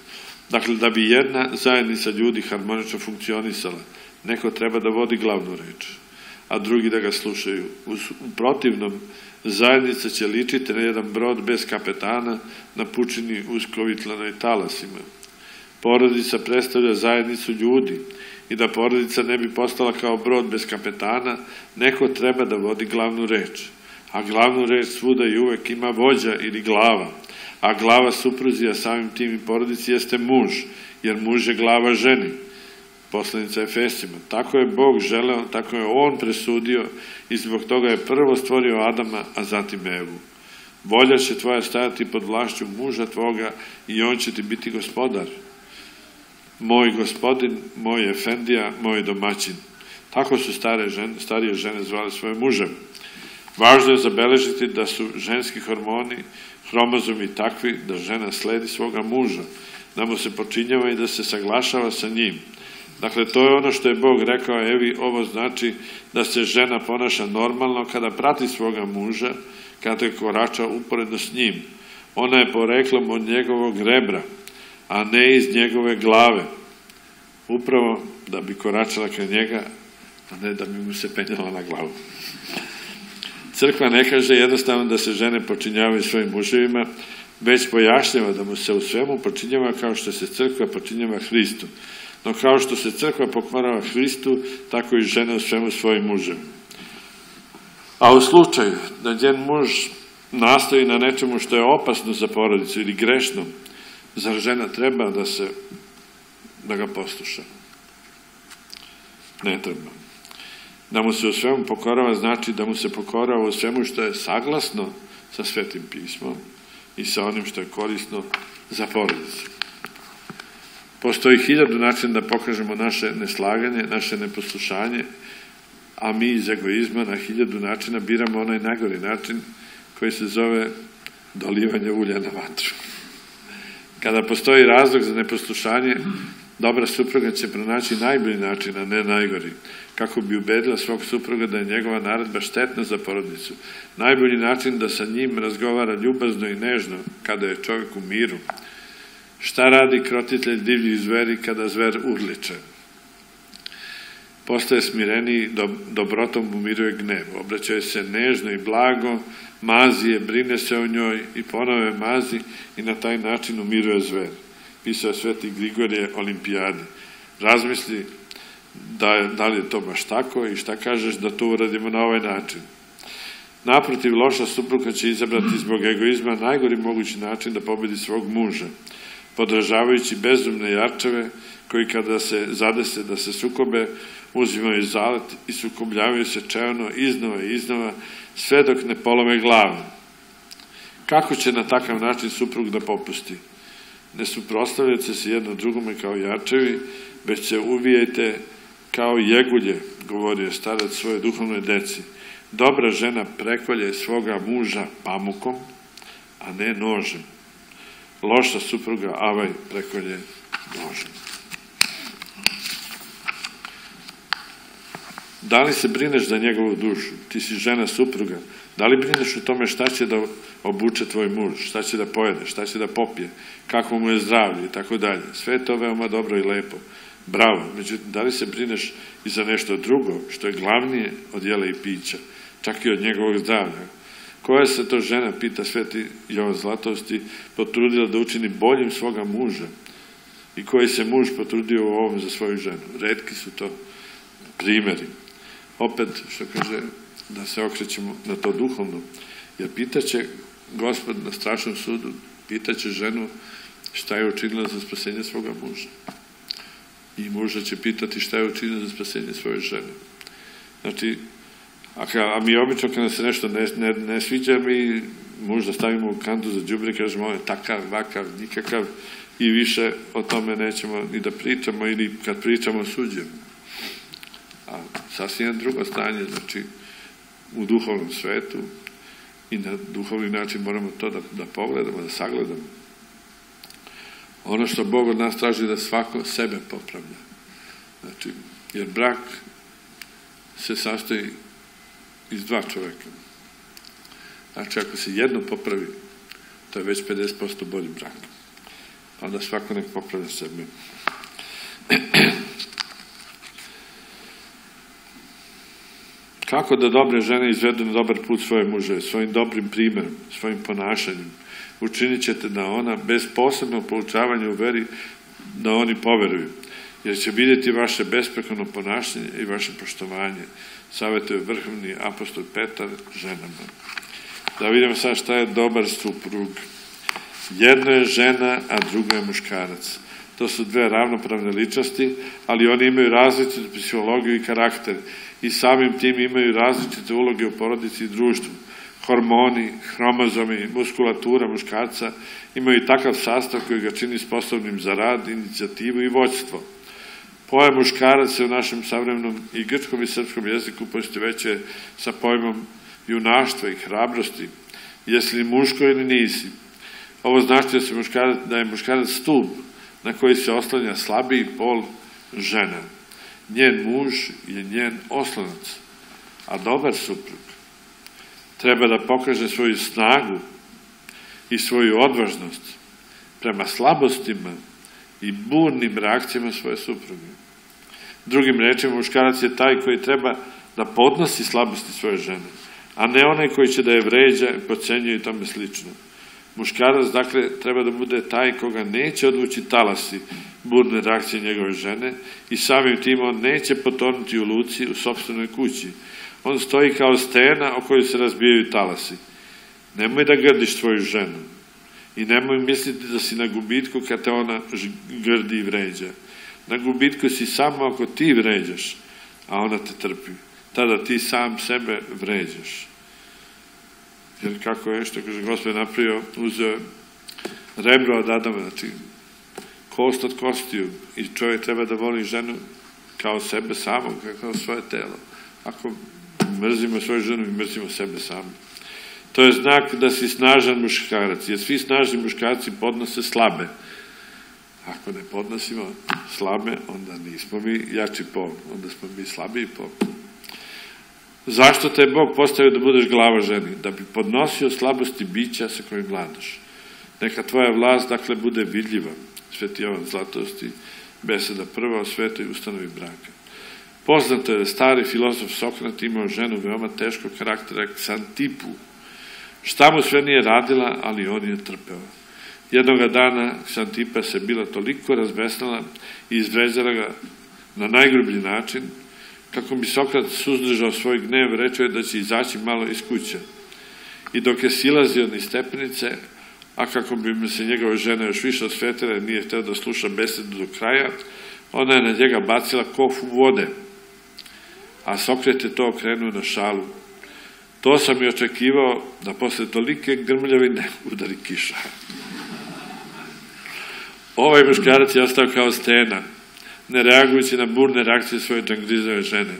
Dakle, da bi jedna zajednica ljudi harmonično funkcionisala, neko treba da vodi glavnu reč, a drugi da ga slušaju. U protivnom, zajednica će ličiti na jedan brod bez kapetana na pučini uskovitlanoj talasima. Porodica predstavlja zajednicu ljudi i da porodica ne bi postala kao brod bez kapetana, neko treba da vodi glavnu reč. A glavnu reč svuda i uvek ima vođa ili glava, a glava supruzi, a samim tim i porodici jeste muž, jer muž je glava ženi. Poslanica Efesima. Tako je Bog želeo, tako je On presudio i zbog toga je prvo stvorio Adama, a zatim Evu. Volja će tvoja stajati pod vlašću muža tvoga i on će ti biti gospodar. Moj gospodin, moj efendija, moj domaćin. Tako su stare žene, starije žene zvale svoje muže. Važno je zabeležiti da su ženski hormoni, hromozomi takvi da žena sledi svoga muža, da mu se počinjava i da se saglašava sa njim. Dakle, to je ono što je Bog rekao Evi, ovo znači da se žena ponaša normalno kada prati svoga muža, kada korača uporedno s njim. Ona je poreklom od njegovog rebra, a ne iz njegove glave. Upravo da bi koračala ka njega, a ne da bi mu se penjala na glavu. Crkva ne kaže jednostavno da se žene počinjavaju svojim muževima, već pojašnjava da mu se u svemu počinjava kao što se crkva počinjava Hristu. No kao što se crkva pokorava Hristu, tako i žene u svemu svojim mužem. A u slučaju da njen muž nastoji na nečemu što je opasno za porodicu ili grešno, zar žena treba da se da ga posluša? Ne treba. Da mu se u svemu pokorava znači da mu se pokorava u svemu što je saglasno sa svetim pismom i sa onim što je korisno za porodicu. Postoji hiljadu načina da pokažemo naše neslaganje, naše neposlušanje, a mi iz egoizma na hiljadu načina biramo onaj najgori način koji se zove dolivanje ulja na vatru. Kada postoji razlog za neposlušanje, dobra supruga će pronaći najbolji način, a ne najgori, kako bi ubedila svog supruga da je njegova naredba štetna za porodicu. Najbolji način da sa njim razgovara ljubazno i nežno, kada je čovjek u miru. Šta radi krotitelj divljih zveri kada zver urliče? Postaje smireniji, dobrotom umiruje gnev. Obraćaju se nežno i blago, mazi je, brine se o njoj i ponove mazi i na taj način umiruje zver. Pisao je sveti Grigorije Olimpijadi. Razmisli da, da li je to baš tako i šta kažeš da to uradimo na ovaj način. Naprotiv, loša supruga će izabrati zbog egoizma najgori mogući način da pobedi svog muža, podržavajući bezumne jarčeve koji kada se zadese da se sukobe, uzimaju zalet i sukobljavaju se čevno iznova i iznova, sve dok ne polome glavu. Kako će na takav način suprug da popusti? Ne suprostavljate se jedno drugome kao jačevi, već se uvijajte kao jegulje, govorio starac svoje duhovnoj deci. Dobra žena prekolje svoga muža pamukom, a ne nožem. Loša supruga avaj prekolje nožem. Da li se brineš za njegovu dušu? Ti si žena supruga. Da li brineš o tome šta će da obuče tvoj muž, šta će da pojede, šta će da popije, kako mu je zdravlje i tako dalje. Sve je to veoma dobro i lepo. Bravo. Međutim, da li se brineš i za nešto drugo, što je glavnije od jela i pića, čak i od njegovog zdravlja? Koja se to žena, pita sveti Jovan Zlatosti, potrudila da učini boljim svoga muža i koji se muž potrudio u ovom za svoju ženu? Redki su to primeri opet, što kaže, da se okrećemo na to duhovno, jer pitaće gospod na strašnom sudu, pitaće ženu šta je učinila za spasenje svoga muža. I muža će pitati šta je učinila za spasenje svoje žene. Znači, A, a mi obično kada se nešto ne, ne, ne sviđa, mi možda stavimo u kantu za džubre kažemo, on je takav, vakav, nikakav i više o tome nećemo ni da pričamo ili kad pričamo suđemo. A sasvim drugo stanje, znači u duhovnom svetu i na duhovni način moramo to da, da pogledamo, da sagledamo. Ono što Bog od nas traži da svako sebe popravlja. Znači, jer brak se sastoji iz dva čoveka. Znači, ako se jedno popravi, to je već 50% bolji brak. Onda svako nek popravlja sebe. Kako da dobre žene izvedu na dobar put svoje muže, svojim dobrim primjerom, svojim ponašanjem, učinit ćete da ona bez posebnog poučavanja u veri da oni poveruju, jer će vidjeti vaše besprekorno ponašanje i vaše poštovanje, savjetuje vrhovni apostol Petar ženama. Da vidimo sad šta je dobar suprug. Jedno je žena, a drugo je muškarac. To su dve ravnopravne ličnosti, ali oni imaju različitu psihologiju i karakter i samim tim imaju različite uloge u porodici i društvu. Hormoni, hromozomi, muskulatura muškarca imaju takav sastav koji ga čini sposobnim za rad, inicijativu i voćstvo. Pojam muškarac se u našem savremenom i grčkom i srpskom jeziku veće sa pojmom junaštva i hrabrosti. Jesi li muško ili nisi? Ovo znači da, se muškarac, da je muškarac stup na koji se oslanja slabiji pol žena. Njen muž je njen oslonac, a dobar suprug treba da pokaže svoju snagu i svoju odvažnost prema slabostima i burnim reakcijama svoje supruge. Drugim rečima, muškarac je taj koji treba da podnosi slabosti svoje žene, a ne onaj koji će da je vređa, pocenjuje i tome slično. Muškarac, dakle, treba da bude taj koga neće odvući talasi burne reakcije njegove žene i samim tim on neće potonuti u luci u sobstvenoj kući. On stoji kao stena o kojoj se razbijaju talasi. Nemoj da grdiš svoju ženu i nemoj misliti da si na gubitku kad te ona grdi i vređa. Na gubitku si samo ako ti vređaš, a ona te trpi. Tada ti sam sebe vređaš. Jer kako je, što kaže gospod napravio, uzeo rebro od Adama, znači kost od kostiju i čovjek treba da voli ženu kao sebe samog, kao svoje telo. Ako mrzimo svoju ženu i mrzimo sebe sami. To je znak da si snažan muškarac, jer svi snažni muškarci podnose slabe. Ako ne podnosimo slabe, onda nismo mi jači pol, onda smo mi slabiji pol. Zašto te Bog postavio da budeš glava ženi? Da bi podnosio slabosti bića sa kojim vladaš. Neka tvoja vlast, dakle, bude vidljiva. Sveti Jovan Zlatosti, beseda prva o svetoj ustanovi braka. Poznato je da stari filozof Sokrat imao ženu veoma teškog karaktera Ksantipu. Šta mu sve nije radila, ali on je trpeo. Jednoga dana Ksantipa se bila toliko razbesnala i izvrezala ga na najgrublji način, kako bi Sokrat suzdržao svoj gnev, rečeo je da će izaći malo iz kuće. I dok je silazio ni stepenice, a kako bi mu se njegova žena još više osvetila, nije htio da sluša besedu do kraja, ona je na njega bacila kofu vode, a Sokrat je to okrenuo na šalu. To sam i očekivao da posle tolike grmljavine udari kiša. Ovaj muškarac je ostao kao stena, ne reagujući na burne reakcije svoje džangrizove žene.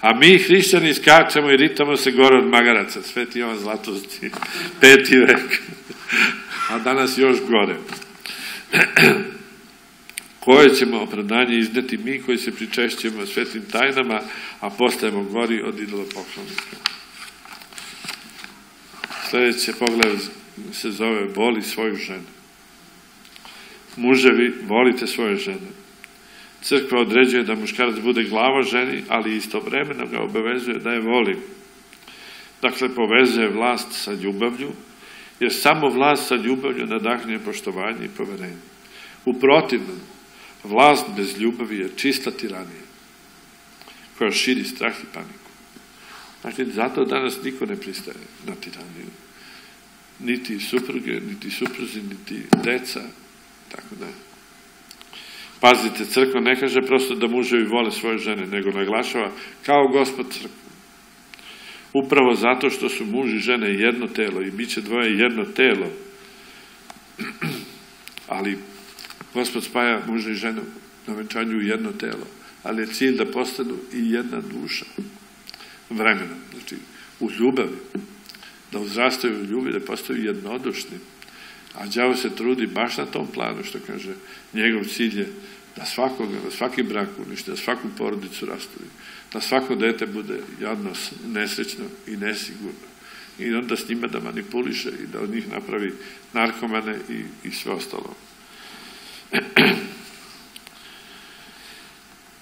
A mi, hrišćani, skačemo i ritamo se gore od magaraca. Sveti Jovan Zlatosti, peti vek. A danas još gore. Koje ćemo opravdanje izneti mi koji se pričešćujemo svetim tajnama, a postajemo gori od idola poklonika. Sljedeće pogled se zove voli svoju ženu. Muževi, volite svoje žene. Crkva određuje da muškarac bude glava ženi, ali istovremeno ga obavezuje da je voli. Dakle, povezuje vlast sa ljubavlju, jer samo vlast sa ljubavlju nadahnje poštovanje i poverenje. U protivnom, vlast bez ljubavi je čista tiranija, koja širi strah i paniku. Znači, zato danas niko ne pristaje na tiraniju. Niti supruge, niti supruzi, niti deca, tako da Pazite, crkva ne kaže prosto da muževi vole svoje žene, nego naglašava kao gospod crkva. Upravo zato što su muž i žene jedno telo i bit će dvoje jedno telo. Ali Gospod spaja muža i ženu na venčanju jedno telo. Ali je cilj da postanu i jedna duša. Vremenom. Znači, u ljubavi. Da uzrastaju u ljubavi, da postaju jednodušni. A đavo se trudi baš na tom planu, što kaže, njegov cilj je da svakoga, da svaki brak uništi, da svaku porodicu rastavi, da svako dete bude jadno, nesrećno i nesigurno. I onda s njima da manipuliše i da od njih napravi narkomane i, i sve ostalo.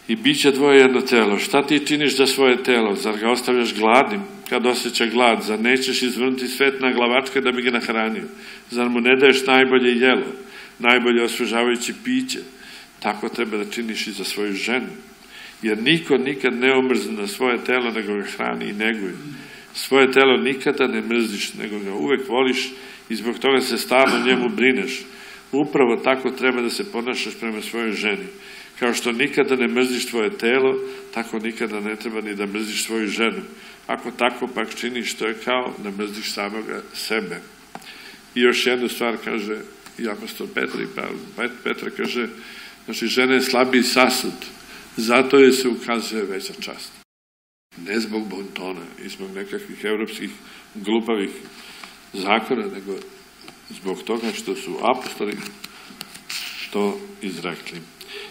I bit će dvoje jedno telo. Šta ti činiš za svoje telo? Zar ga ostavljaš gladnim kad osjeća glad? Zar nećeš izvrnuti svet na glavačke da bi ga nahranio? Zar mu ne daješ najbolje jelo? Najbolje osvežavajuće piće? Tako treba da činiš i za svoju ženu. Jer niko nikad ne omrzne na svoje telo, nego ga hrani i neguje. Svoje telo nikada ne mrziš, nego ga uvek voliš i zbog toga se stalno njemu brineš. Upravo tako treba da se ponašaš prema svojoj ženi. Kao što nikada ne mrziš tvoje telo, tako nikada ne treba ni da mrziš svoju ženu. Ako tako pak činiš, to je kao da mrziš samoga sebe. I još jednu stvar kaže i apostol Petar i Pavel. Petar kaže, znači žena je slabiji sasud, zato je se ukazuje veća čast. Ne zbog bontona i zbog nekakvih evropskih glupavih zakona, nego zbog toga što su apostoli to izrekli.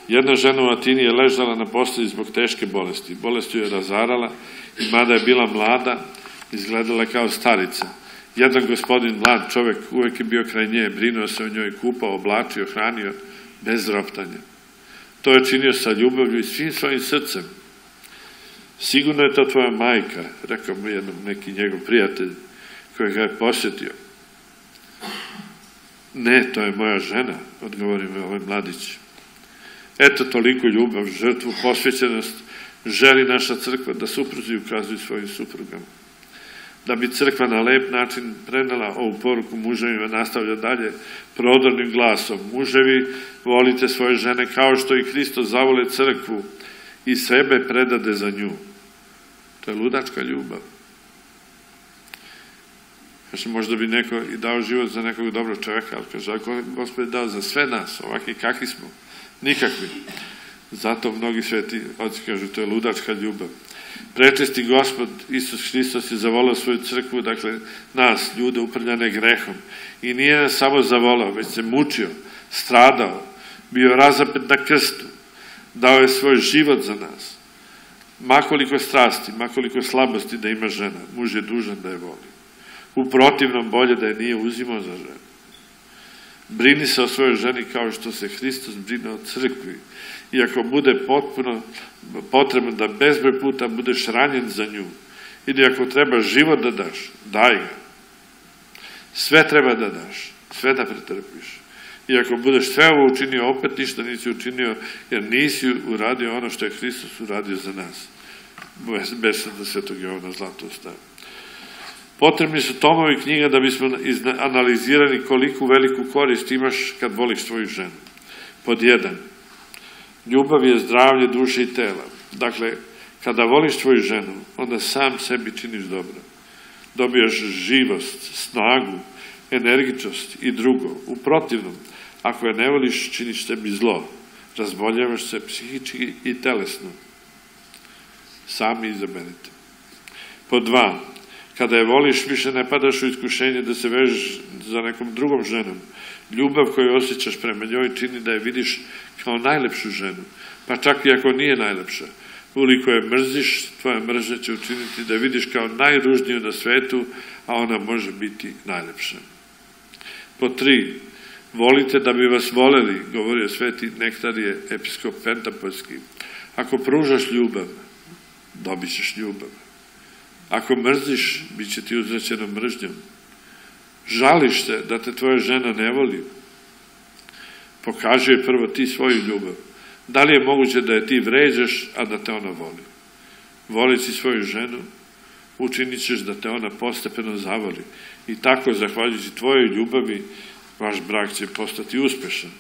Jedna žena u Atini je ležala na postelji zbog teške bolesti. Bolest ju je razarala i mada je bila mlada, izgledala kao starica. Jedan gospodin, mlad čovek, uvek je bio kraj nje, brinuo se o njoj, kupao, oblačio, hranio, bez roptanja. To je činio sa ljubavlju i svim svojim srcem. Sigurno je to tvoja majka, rekao mu jednom neki njegov prijatelj koji ga je posjetio. Ne, to je moja žena, odgovori me ovaj mladić. Eto toliko ljubav, žrtvu, posvećenost želi naša crkva da supruzi ukazuju svojim suprugama. Da bi crkva na lep način prenela ovu poruku muževima, nastavlja dalje prodornim glasom. Muževi, volite svoje žene kao što i Hristo zavole crkvu i sebe predade za nju. To je ludačka ljubav. Kaže, možda bi neko i dao život za nekog dobrog čoveka, ali kaže, ako Gospod dao za sve nas, ovakvi kakvi smo, nikakvi. Zato mnogi sveti oci kažu, to je ludačka ljubav. Prečesti Gospod Isus Hristos je zavolao svoju crkvu, dakle nas, ljude uprljane grehom. I nije nas samo zavolao, već se mučio, stradao, bio razapet na krstu, dao je svoj život za nas. Makoliko strasti, makoliko slabosti da ima žena, muž je dužan da je voli. U protivnom bolje da je nije uzimao za ženu. Brini se o svojoj ženi kao što se Hristos brine o crkvi. I ako bude potpuno potrebno da bezbroj puta budeš ranjen za nju, ili ako treba život da daš, daj ga. Sve treba da daš, sve da pretrpiš. I ako budeš sve ovo učinio, opet ništa nisi učinio, jer nisi uradio ono što je Hristos uradio za nas. Beseda Svetog Jovana Zlato ostaje. Potrebni su tomovi knjiga da bismo analizirali koliku veliku korist imaš kad voliš svoju ženu. Pod jedan, ljubav je zdravlje duše i tela. Dakle, kada voliš svoju ženu, onda sam sebi činiš dobro. Dobijaš živost, snagu, energičnost i drugo. U protivnom, ako je ne voliš, činiš sebi zlo. Razboljavaš se psihički i telesno. Sami izaberite. Pod dva, kada je voliš, više ne padaš u iskušenje da se vežeš za nekom drugom ženom. Ljubav koju osjećaš prema njoj čini da je vidiš kao najlepšu ženu, pa čak i ako nije najlepša. Uliko je mrziš, tvoja mržnja će učiniti da vidiš kao najružniju na svetu, a ona može biti najlepša. Po tri, volite da bi vas voleli, govorio sveti nektarije episkop Pentapolski. Ako pružaš ljubav, dobit ćeš ljubav. Ako mrziš, bit će ti uzrećeno mržnjom. Žališ se da te tvoja žena ne voli. Pokaži prvo ti svoju ljubav. Da li je moguće da je ti vređaš, a da te ona voli? Volici svoju ženu, učinit ćeš da te ona postepeno zavoli. I tako, zahvaljujući tvojoj ljubavi, vaš brak će postati uspešan.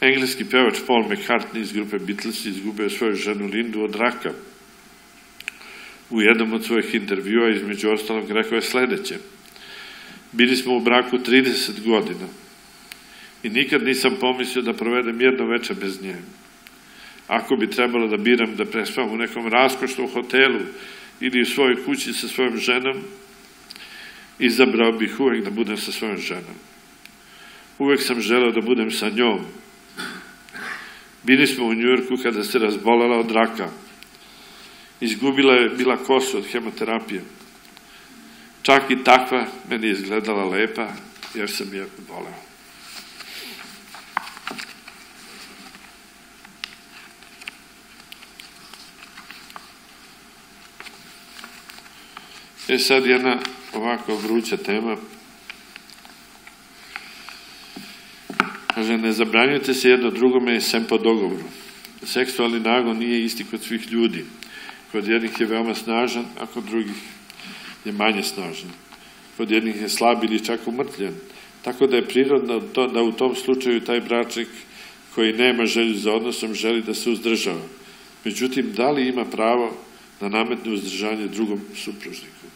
Engleski pevač Paul McCartney iz grupe Beatles izgubio svoju ženu Lindu od raka. U jednom od svojih intervjua, između ostalog, rekao je sledeće. Bili smo u braku 30 godina i nikad nisam pomislio da provedem jedno veče bez nje. Ako bi trebalo da biram da prespavam u nekom raskošnom hotelu ili u svojoj kući sa svojom ženom, izabrao bih uvek da budem sa svojom ženom. Uvek sam želeo da budem sa njom. Bili smo u Njujorku kada se razbolala od raka. Izgubila je bila kosu od hemoterapije. Čak i takva meni izgledala lepa, jer sam je voleo. E sad jedna ovako vruća tema. Kaže, ne zabranjujte se jedno drugome sem po dogovoru. Seksualni nagon nije isti kod svih ljudi. Kod jednih je veoma snažan, a kod drugih je manje snažan. Kod jednih je slab ili čak umrtljen. Tako da je prirodno to, da u tom slučaju taj bračnik koji nema želju za odnosom želi da se uzdržava. Međutim, da li ima pravo da nametne uzdržanje drugom supružniku?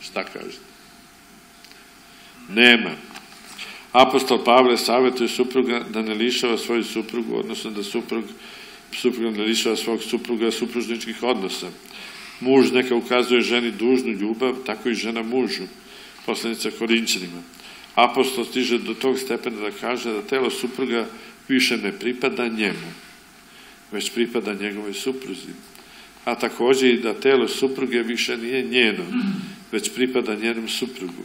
Šta kaže? Nema. Apostol Pavle savjetuje supruga da ne lišava svoju suprugu, odnosno da suprug, supruga ne lišava svog supruga supružničkih odnosa. Muž neka ukazuje ženi dužnu ljubav, tako i žena mužu, poslanica Korinčanima. Apostol stiže do tog stepena da kaže da telo supruga više ne pripada njemu, već pripada njegovoj supruzi. A takođe i da telo supruge više nije njeno, već pripada njenom suprugu.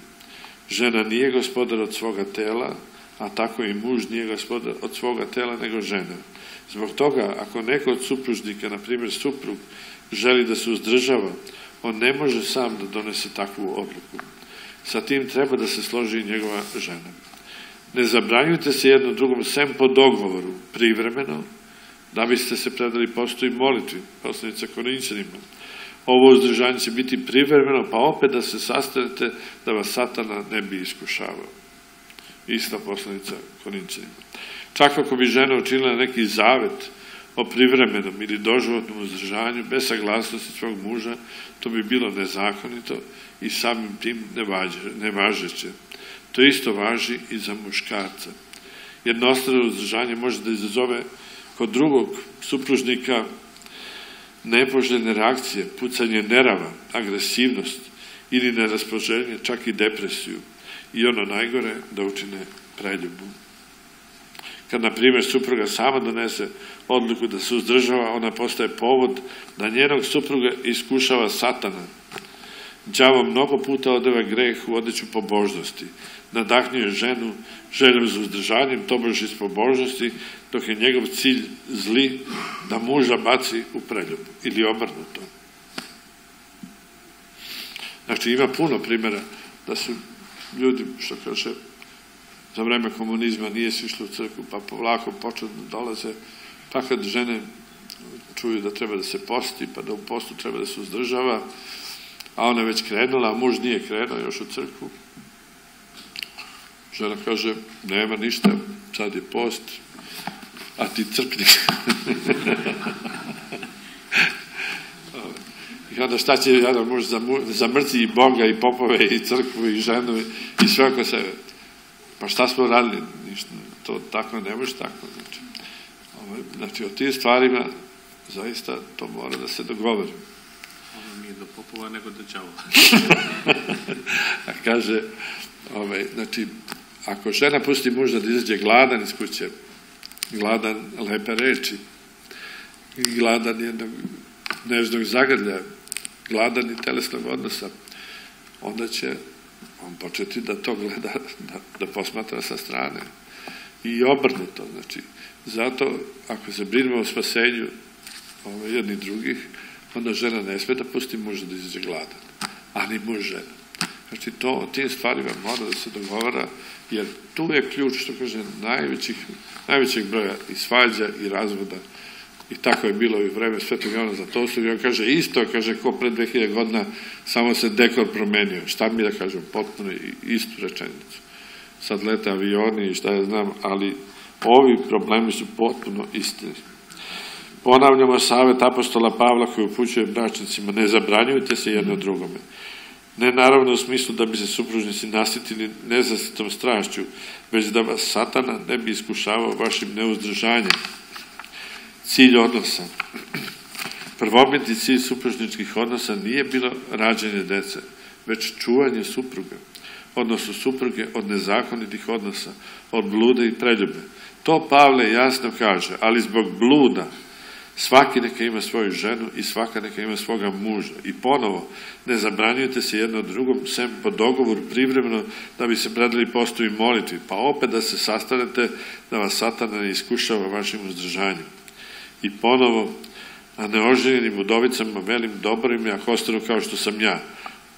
Žena nije gospodar od svoga tela, a tako i muž nije gospodar od svoga tela nego žena. Zbog toga, ako neko od supružnika, na primjer suprug, želi da se uzdržava, on ne može sam da donese takvu odluku. Sa tim treba da se složi i njegova žena. Ne zabranjujte se jednom drugom sem po dogovoru, privremeno, da biste se predali postu i molitvi, poslanica Korinčanima. Ovo uzdržanje će biti privremeno, pa opet da se sastanete da vas satana ne bi iskušavao. Ista poslanica Korinčanima. Čak ako bi žena učinila neki zavet o privremenom ili doživotnom uzdržanju bez saglasnosti svog muža, to bi bilo nezakonito i samim tim nevažeće. To isto važi i za muškarca. Jednostrano uzdržanje može da izazove kod drugog supružnika nepoželjne reakcije, pucanje nerava, agresivnost ili neraspoloženje, čak i depresiju. I ono najgore, da učine preljubu. Kad, na primjer, supruga sama donese odluku da se uzdržava, ona postaje povod da njenog supruga iskušava satana. Đavo mnogo puta odeva greh u odeću pobožnosti. Nadahnjuje ženu željom za uzdržanjem, tobož iz pobožnosti, dok je njegov cilj zli da muža baci u preljubu ili obrnuto. Znači ima puno primjera da su ljudi, što kaže, za vreme komunizma nije se išlo u crkvu, pa povlako počeli da dolaze, pa kad žene čuju da treba da se posti, pa da u postu treba da se uzdržava, a ona je već krenula, a muž nije krenuo još u crkvu. Žena kaže, nema ništa, sad je post, a ti crkni. I onda šta će jedan muž zamrti i Boga i popove i crkvu i ženu i sve oko sebe. Pa šta smo radili? Ništa, to tako ne može tako. Znači, ovaj, znači o tim stvarima zaista to mora da se dogovori. Ono nije do popova nego do đavola. A kaže, ovaj, znači, ako žena pusti muža da izađe gladan iz kuće, gladan lepe reči, gladan jednog nežnog zagrlja, gladan i telesnog odnosa, onda će on početi da to gleda, da, da posmatra sa strane. I obrnuto, znači, zato ako se brinemo o spasenju ove, jednih drugih, onda žena ne sme da pusti muža da izađe gladan, a muž žena. Znači, to, o tim stvarima mora da se dogovara, jer tu je ključ, što kaže, najvećih, najvećeg broja i svađa i razvoda. I tako je bilo i vreme Svetog to su. I on kaže, isto, kaže, ko pre 2000 godina, samo se dekor promenio. Šta mi da kažem, potpuno istu rečenicu. Sad lete avioni i šta ja znam, ali ovi problemi su potpuno istini. Ponavljamo savet apostola Pavla koji upućuje bračnicima, ne zabranjujte se jedno drugome. Ne naravno u smislu da bi se supružnici nasitili nezasitom strašću, već da vas satana ne bi iskušavao vašim neuzdržanjem. Cilj odnosa. Prvobitni cilj supružničkih odnosa nije bilo rađenje dece, već čuvanje supruga, odnosno supruge od nezakonitih odnosa, od bluda i preljube. To Pavle jasno kaže, ali zbog bluda svaki neka ima svoju ženu i svaka neka ima svoga muža. I ponovo, ne zabranjujete se jedno drugom, sem po dogovoru privremeno, da bi se predali postoji molitvi, pa opet da se sastanete, da vas satana ne iskušava vašim uzdržanjem. I ponovo, a neoženjenim udovicama velim dobro im je ako ostanu kao što sam ja.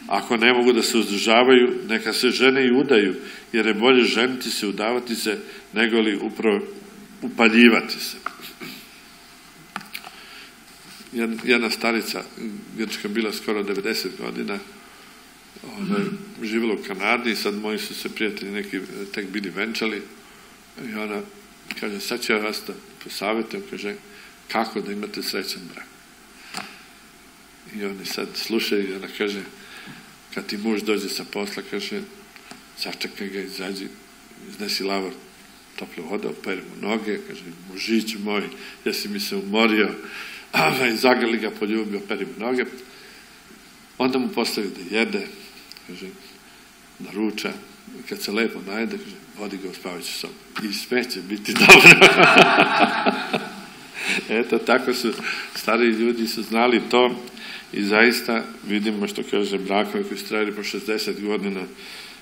Ako ne mogu da se uzdržavaju, neka se žene i udaju, jer je bolje ženiti se, udavati se, nego li upravo upaljivati se. Jedna starica, grčka bila skoro 90 godina, ona je živjela u Kanadi, sad moji su se prijatelji neki tek bili venčali i ona kaže, sad ću ja vas da posavjetujem, kaže, kako da imate srećan brak. I oni sad slušaju i ona kaže, kad ti muž dođe sa posla, kaže, sačekaj ga, izađi, iznesi lavor tople voda, operi mu noge, kaže, mužić moj, jesi mi se umorio, i zagrli ga, poljubi, operi mu noge. Onda mu postavi da jede, kaže, da ruča, kad se lepo najede, kaže, vodi ga u spavajuću sobu. I sve će biti dobro. Eto, tako su, stari ljudi su znali to i zaista vidimo što kaže brakovi koji su trajali po 60 godina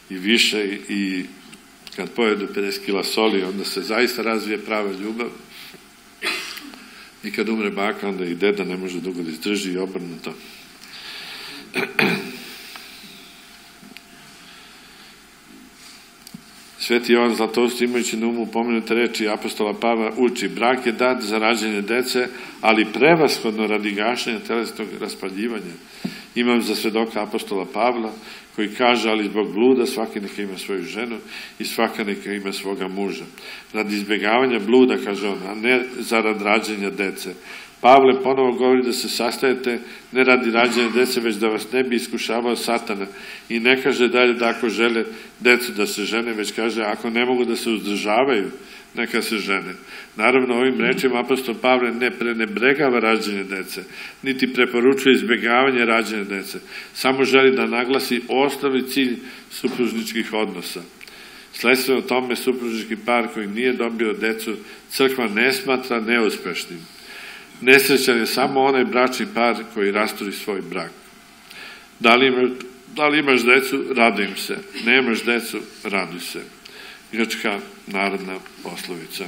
i više i, kad pojedu 50 kila soli, onda se zaista razvije prava ljubav. I kad umre baka, onda i deda ne može dugo da izdrži i obrnuto. Sveti Jovan Zlatost imajući na umu pomenute reči apostola Pava uči brak je dat za rađenje dece, ali prevashodno radi gašenja telesnog raspaljivanja. Imam za svedoka apostola Pavla koji kaže, ali zbog bluda svaki neka ima svoju ženu i svaka neka ima svoga muža. Radi izbjegavanja bluda, kaže on, a ne zarad rađenja dece. Pavle ponovo govori da se sastajete ne radi rađenja dece, već da vas ne bi iskušavao satana. I ne kaže dalje da ako žele decu da se žene, već kaže ako ne mogu da se uzdržavaju, neka se žene. Naravno, ovim rečima apostol Pavle ne prenebregava rađenje dece, niti preporučuje izbjegavanje rađenja dece. Samo želi da naglasi osnovni cilj supružničkih odnosa. Sledstveno tome supružnički par koji nije dobio decu, crkva ne smatra neuspešnim. Nesrećan je samo onaj bračni par koji rasturi svoj brak. Da li, imaš, da li imaš decu, radujem se. Nemaš decu, raduj se. Grčka narodna poslovica.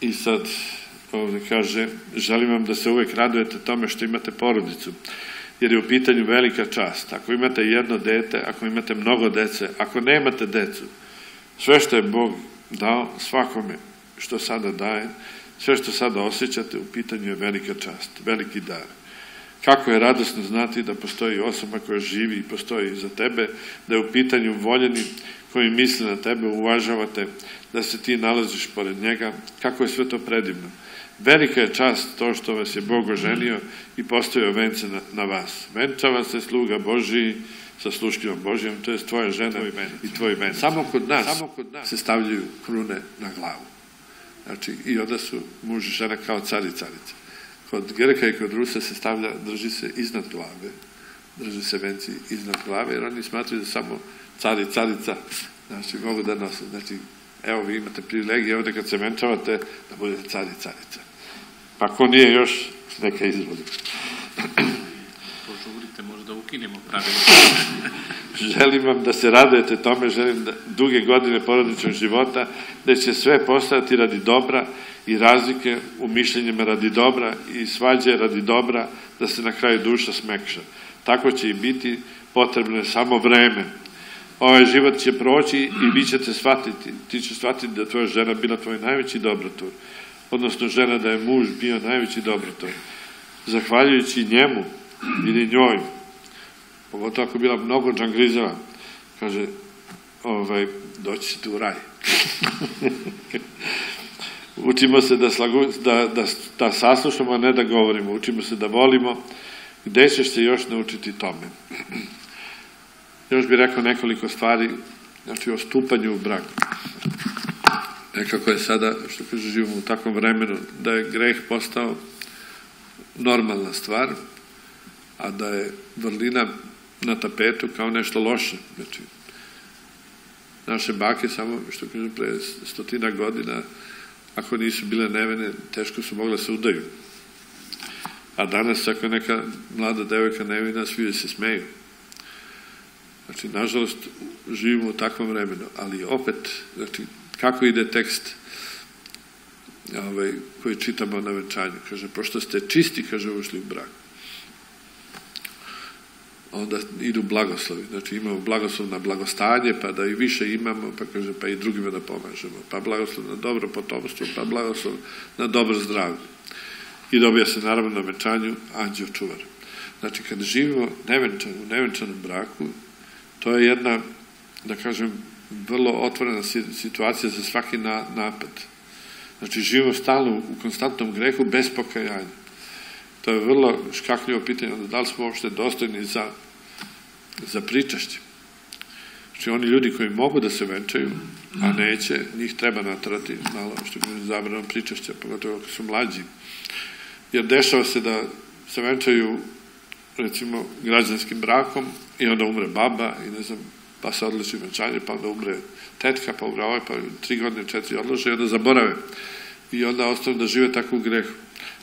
I sad ovde kaže, želim vam da se uvek radujete tome što imate porodicu, jer je u pitanju velika čast. Ako imate jedno dete, ako imate mnogo dece, ako nemate decu, sve što je Bog dao svakome što sada daje, sve što sada osjećate u pitanju je velika čast, veliki dar. Kako je radosno znati da postoji osoba koja živi i postoji za tebe, da je u pitanju voljeni koji misle na tebe, uvažavate, da se ti nalaziš pored njega, kako je sve to predivno. Velika je čast to što vas je Bog oženio i postavio vence na, na vas. Venčava se sluga Božiji sa sluškinom Božijom, to je tvoja žena tvoj i tvoj venac. Samo kod nas, Samo kod nas se stavljaju krune na glavu. Znači, i onda su muž i žena kao car i carica. Kod Greka i kod Rusa se stavlja, drži se iznad glave, drži se venci iznad glave, jer oni smatruju da samo car i carica, znači, mogu da nose. Znači, evo vi imate privilegije ovde kad se venčavate da budete car i carica. Pa ko nije još, neka izvodi. Požurite, možda ukinemo pravilo. želim vam da se radujete tome, želim da duge godine porodičnog života, da će sve postati radi dobra i razlike u mišljenjima radi dobra i svađe radi dobra, da se na kraju duša smekša. Tako će i biti potrebno je samo vreme. Ovaj život će proći i vi ćete shvatiti, ti će shvatiti da tvoja žena bila tvoj najveći dobrotvor, odnosno žena da je muž bio najveći dobrotvor. Zahvaljujući njemu ili njoj, Pogotovo ako bila mnogo džangrizeva. Kaže, ovaj, doći ćete u raj. učimo se da, slagu, da, da, da saslušamo, a ne da govorimo. Učimo se da volimo. Gde ćeš se još naučiti tome? Još bih rekao nekoliko stvari, znači o stupanju u brak. Nekako je sada, što kaže, živimo u takvom vremenu, da je greh postao normalna stvar, a da je vrlina na tapetu kao nešto loše. Znači, naše bake samo, što kaže, pre stotina godina, ako nisu bile nevene, teško su mogle se udaju. A danas, ako neka mlada devojka nevina, svi se smeju. Znači, nažalost, živimo u takvom vremenu, ali opet, znači, kako ide tekst ovaj, koji čitamo na venčanju? Kaže, pošto ste čisti, kaže, ušli u brak. Onda idu blagoslovi, znači imamo blagoslov na blagostanje, pa da i više imamo, pa kaže, pa i drugima da pomažemo, pa blagoslov na dobro potomstvo, pa blagoslov na dobro zdravlje. I dobija se naravno na venčanju anđeo čuvar. Znači, kad živimo nevenčan, u nevenčanom braku, to je jedna, da kažem, vrlo otvorena situacija za svaki na, napad. Znači, živimo stalno u konstantnom grehu bez pokajanja. To je vrlo škakljivo pitanje, da li smo uopšte dostojni za, za pričašće. Znači, oni ljudi koji mogu da se venčaju, a neće, njih treba natrati malo, što je zabranom pričašća, pogotovo ako su mlađi. Jer dešava se da se venčaju, recimo, građanskim brakom i onda umre baba i ne znam, pa se odliči venčanje, pa onda umre tetka, pa umre ovaj, pa tri godine, četiri odlože i onda zaborave. I onda ostanu da žive tako u grehu.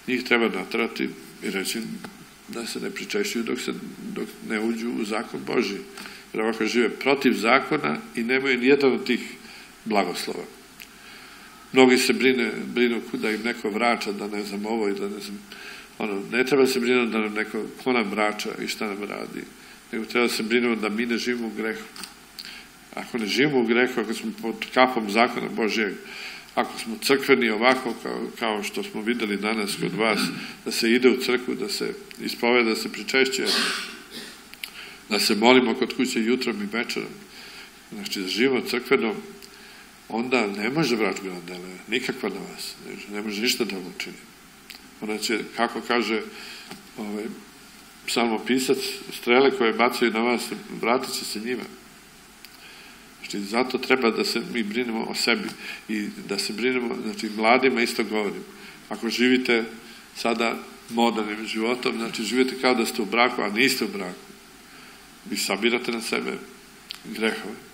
Njih treba natrati i reći da se ne pričešćuju dok, se, dok ne uđu u zakon Boži. Jer ovako žive protiv zakona i nemaju nijedan od tih blagoslova. Mnogi se brine, brinu da im neko vraća, da ne znam ovo i da ne znam, ono, ne treba se brinuti da nam neko, ko nam vraća i šta nam radi, nego treba se brinemo da mi ne živimo u grehu. Ako ne živimo u grehu, ako smo pod kapom zakona Božijeg, ako smo crkveni ovako kao, kao što smo videli danas kod vas, da se ide u crkvu, da se ispoveda, da se pričešće, da se molimo kod kuće jutrom i večerom, znači da živimo crkveno, onda ne može da dele, nikakva na vas, ne, može ništa da vam učini. Ona će, kako kaže ovaj, psalmopisac, strele koje bacaju na vas, vratit će se njima. Znači, zato treba da se mi brinemo o sebi i da se brinemo, znači, mladima isto govorim. Ako živite sada modernim životom, znači, živite kao da ste u braku, a niste u braku. Vi sabirate na sebe grehove.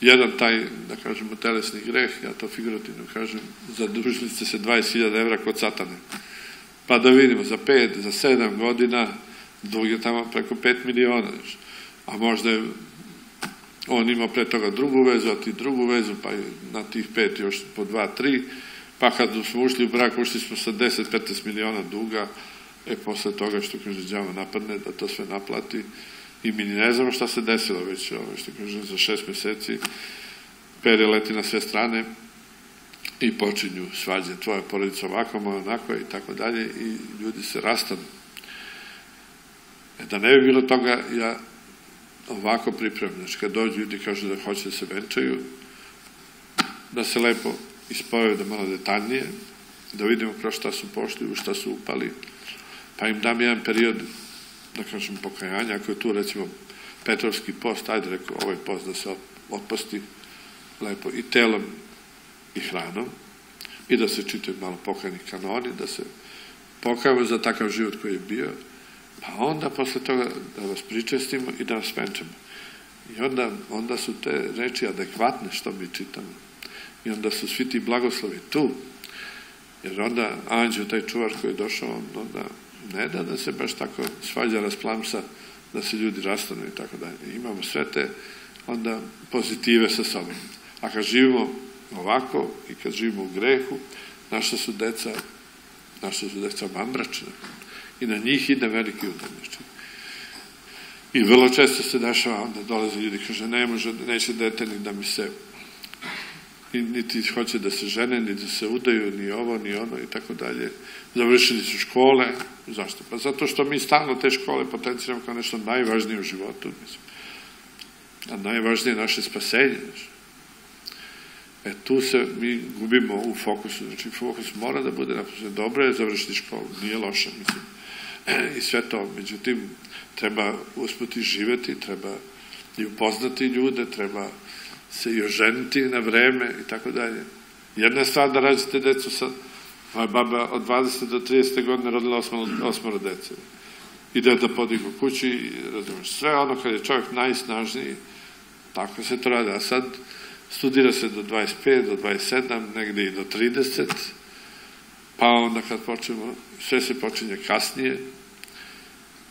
Jedan taj, da kažemo, telesni greh, ja to figurativno kažem, zadužili ste se 20.000 evra kod satane. Pa da vidimo, za 5, za 7 godina, dug je tamo preko 5 miliona. A možda je on imao pre toga drugu vezu, a ti drugu vezu, pa na tih pet još po dva, tri, pa kad smo ušli u brak, ušli smo sa 10-15 miliona duga, e posle toga što kaže džava napadne, da to sve naplati, i mi ne znamo šta se desilo već, ovo, što kaže, za šest meseci, pere leti na sve strane, i počinju svađe, tvoja porodica ovako, moja onako i tako dalje i ljudi se rastanu. E, da ne bi bilo toga, ja ovako pripremam, znači kad dođu ljudi kažu da hoće da se venčaju, da se lepo ispojaju da malo detaljnije, da vidimo kroz šta su pošli, u šta su upali, pa im dam jedan period, da kažem, pokajanja, ako je tu recimo Petrovski post, ajde rekao, ovaj post da se otposti lepo i telom i hranom i da se čitaju malo pokajni kanoni, da se pokajamo za takav život koji je bio, pa onda posle toga da vas pričestimo i da vas venčamo. I onda, onda su te reči adekvatne što mi čitamo. I onda su svi ti blagoslovi tu. Jer onda anđeo, taj čuvar koji je došao, onda ne da da se baš tako svađa, rasplamsa, da se ljudi rastanu i tako dalje. Imamo sve te onda pozitive sa sobom. A kad živimo ovako i kad živimo u grehu, naša su deca, naša su deca mamračna i na njih ide veliki udar. Znači. I vrlo često se dešava, onda dolaze ljudi, kaže, ne može, neće dete da mi se niti hoće da se žene, ni da se udaju, ni ovo, ni ono i tako dalje. Završili su škole. Zašto? Pa zato što mi stalno te škole potencijamo kao nešto najvažnije u životu. Mislim. A najvažnije je naše spasenje. E tu se mi gubimo u fokusu. Znači fokus mora da bude napisano. Dobro je završiti školu, nije loše, mislim. I sve to. Međutim, treba uspeti živeti, treba i upoznati ljude, treba se i oženiti na vreme i tako dalje. Jedna je stvar da rađete decu sa moja baba od 20 do 30 godine rodila osmoro dece. Ide da podigu kući i razumeš, sve ono kad je čovjek najsnažniji, tako se to rade. A sad studira se do 25, do 27, negde i do 30, pa onda kad počnemo, sve se počinje kasnije,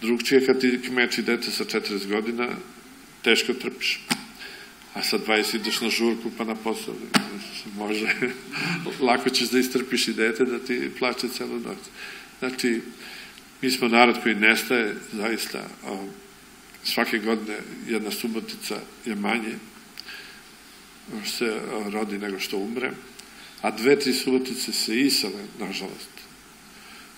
drugčije kad ti kmeči dete sa 40 godina, teško trpiš. A sad 20 ideš na žurku pa na posao. Može. Lako ćeš da istrpiš i dete da ti plaće celu noć. Znači, mi smo narod koji nestaje zaista svake godine jedna subotica je manje se rodi nego što umre, a dve, tri subotice se isale, nažalost.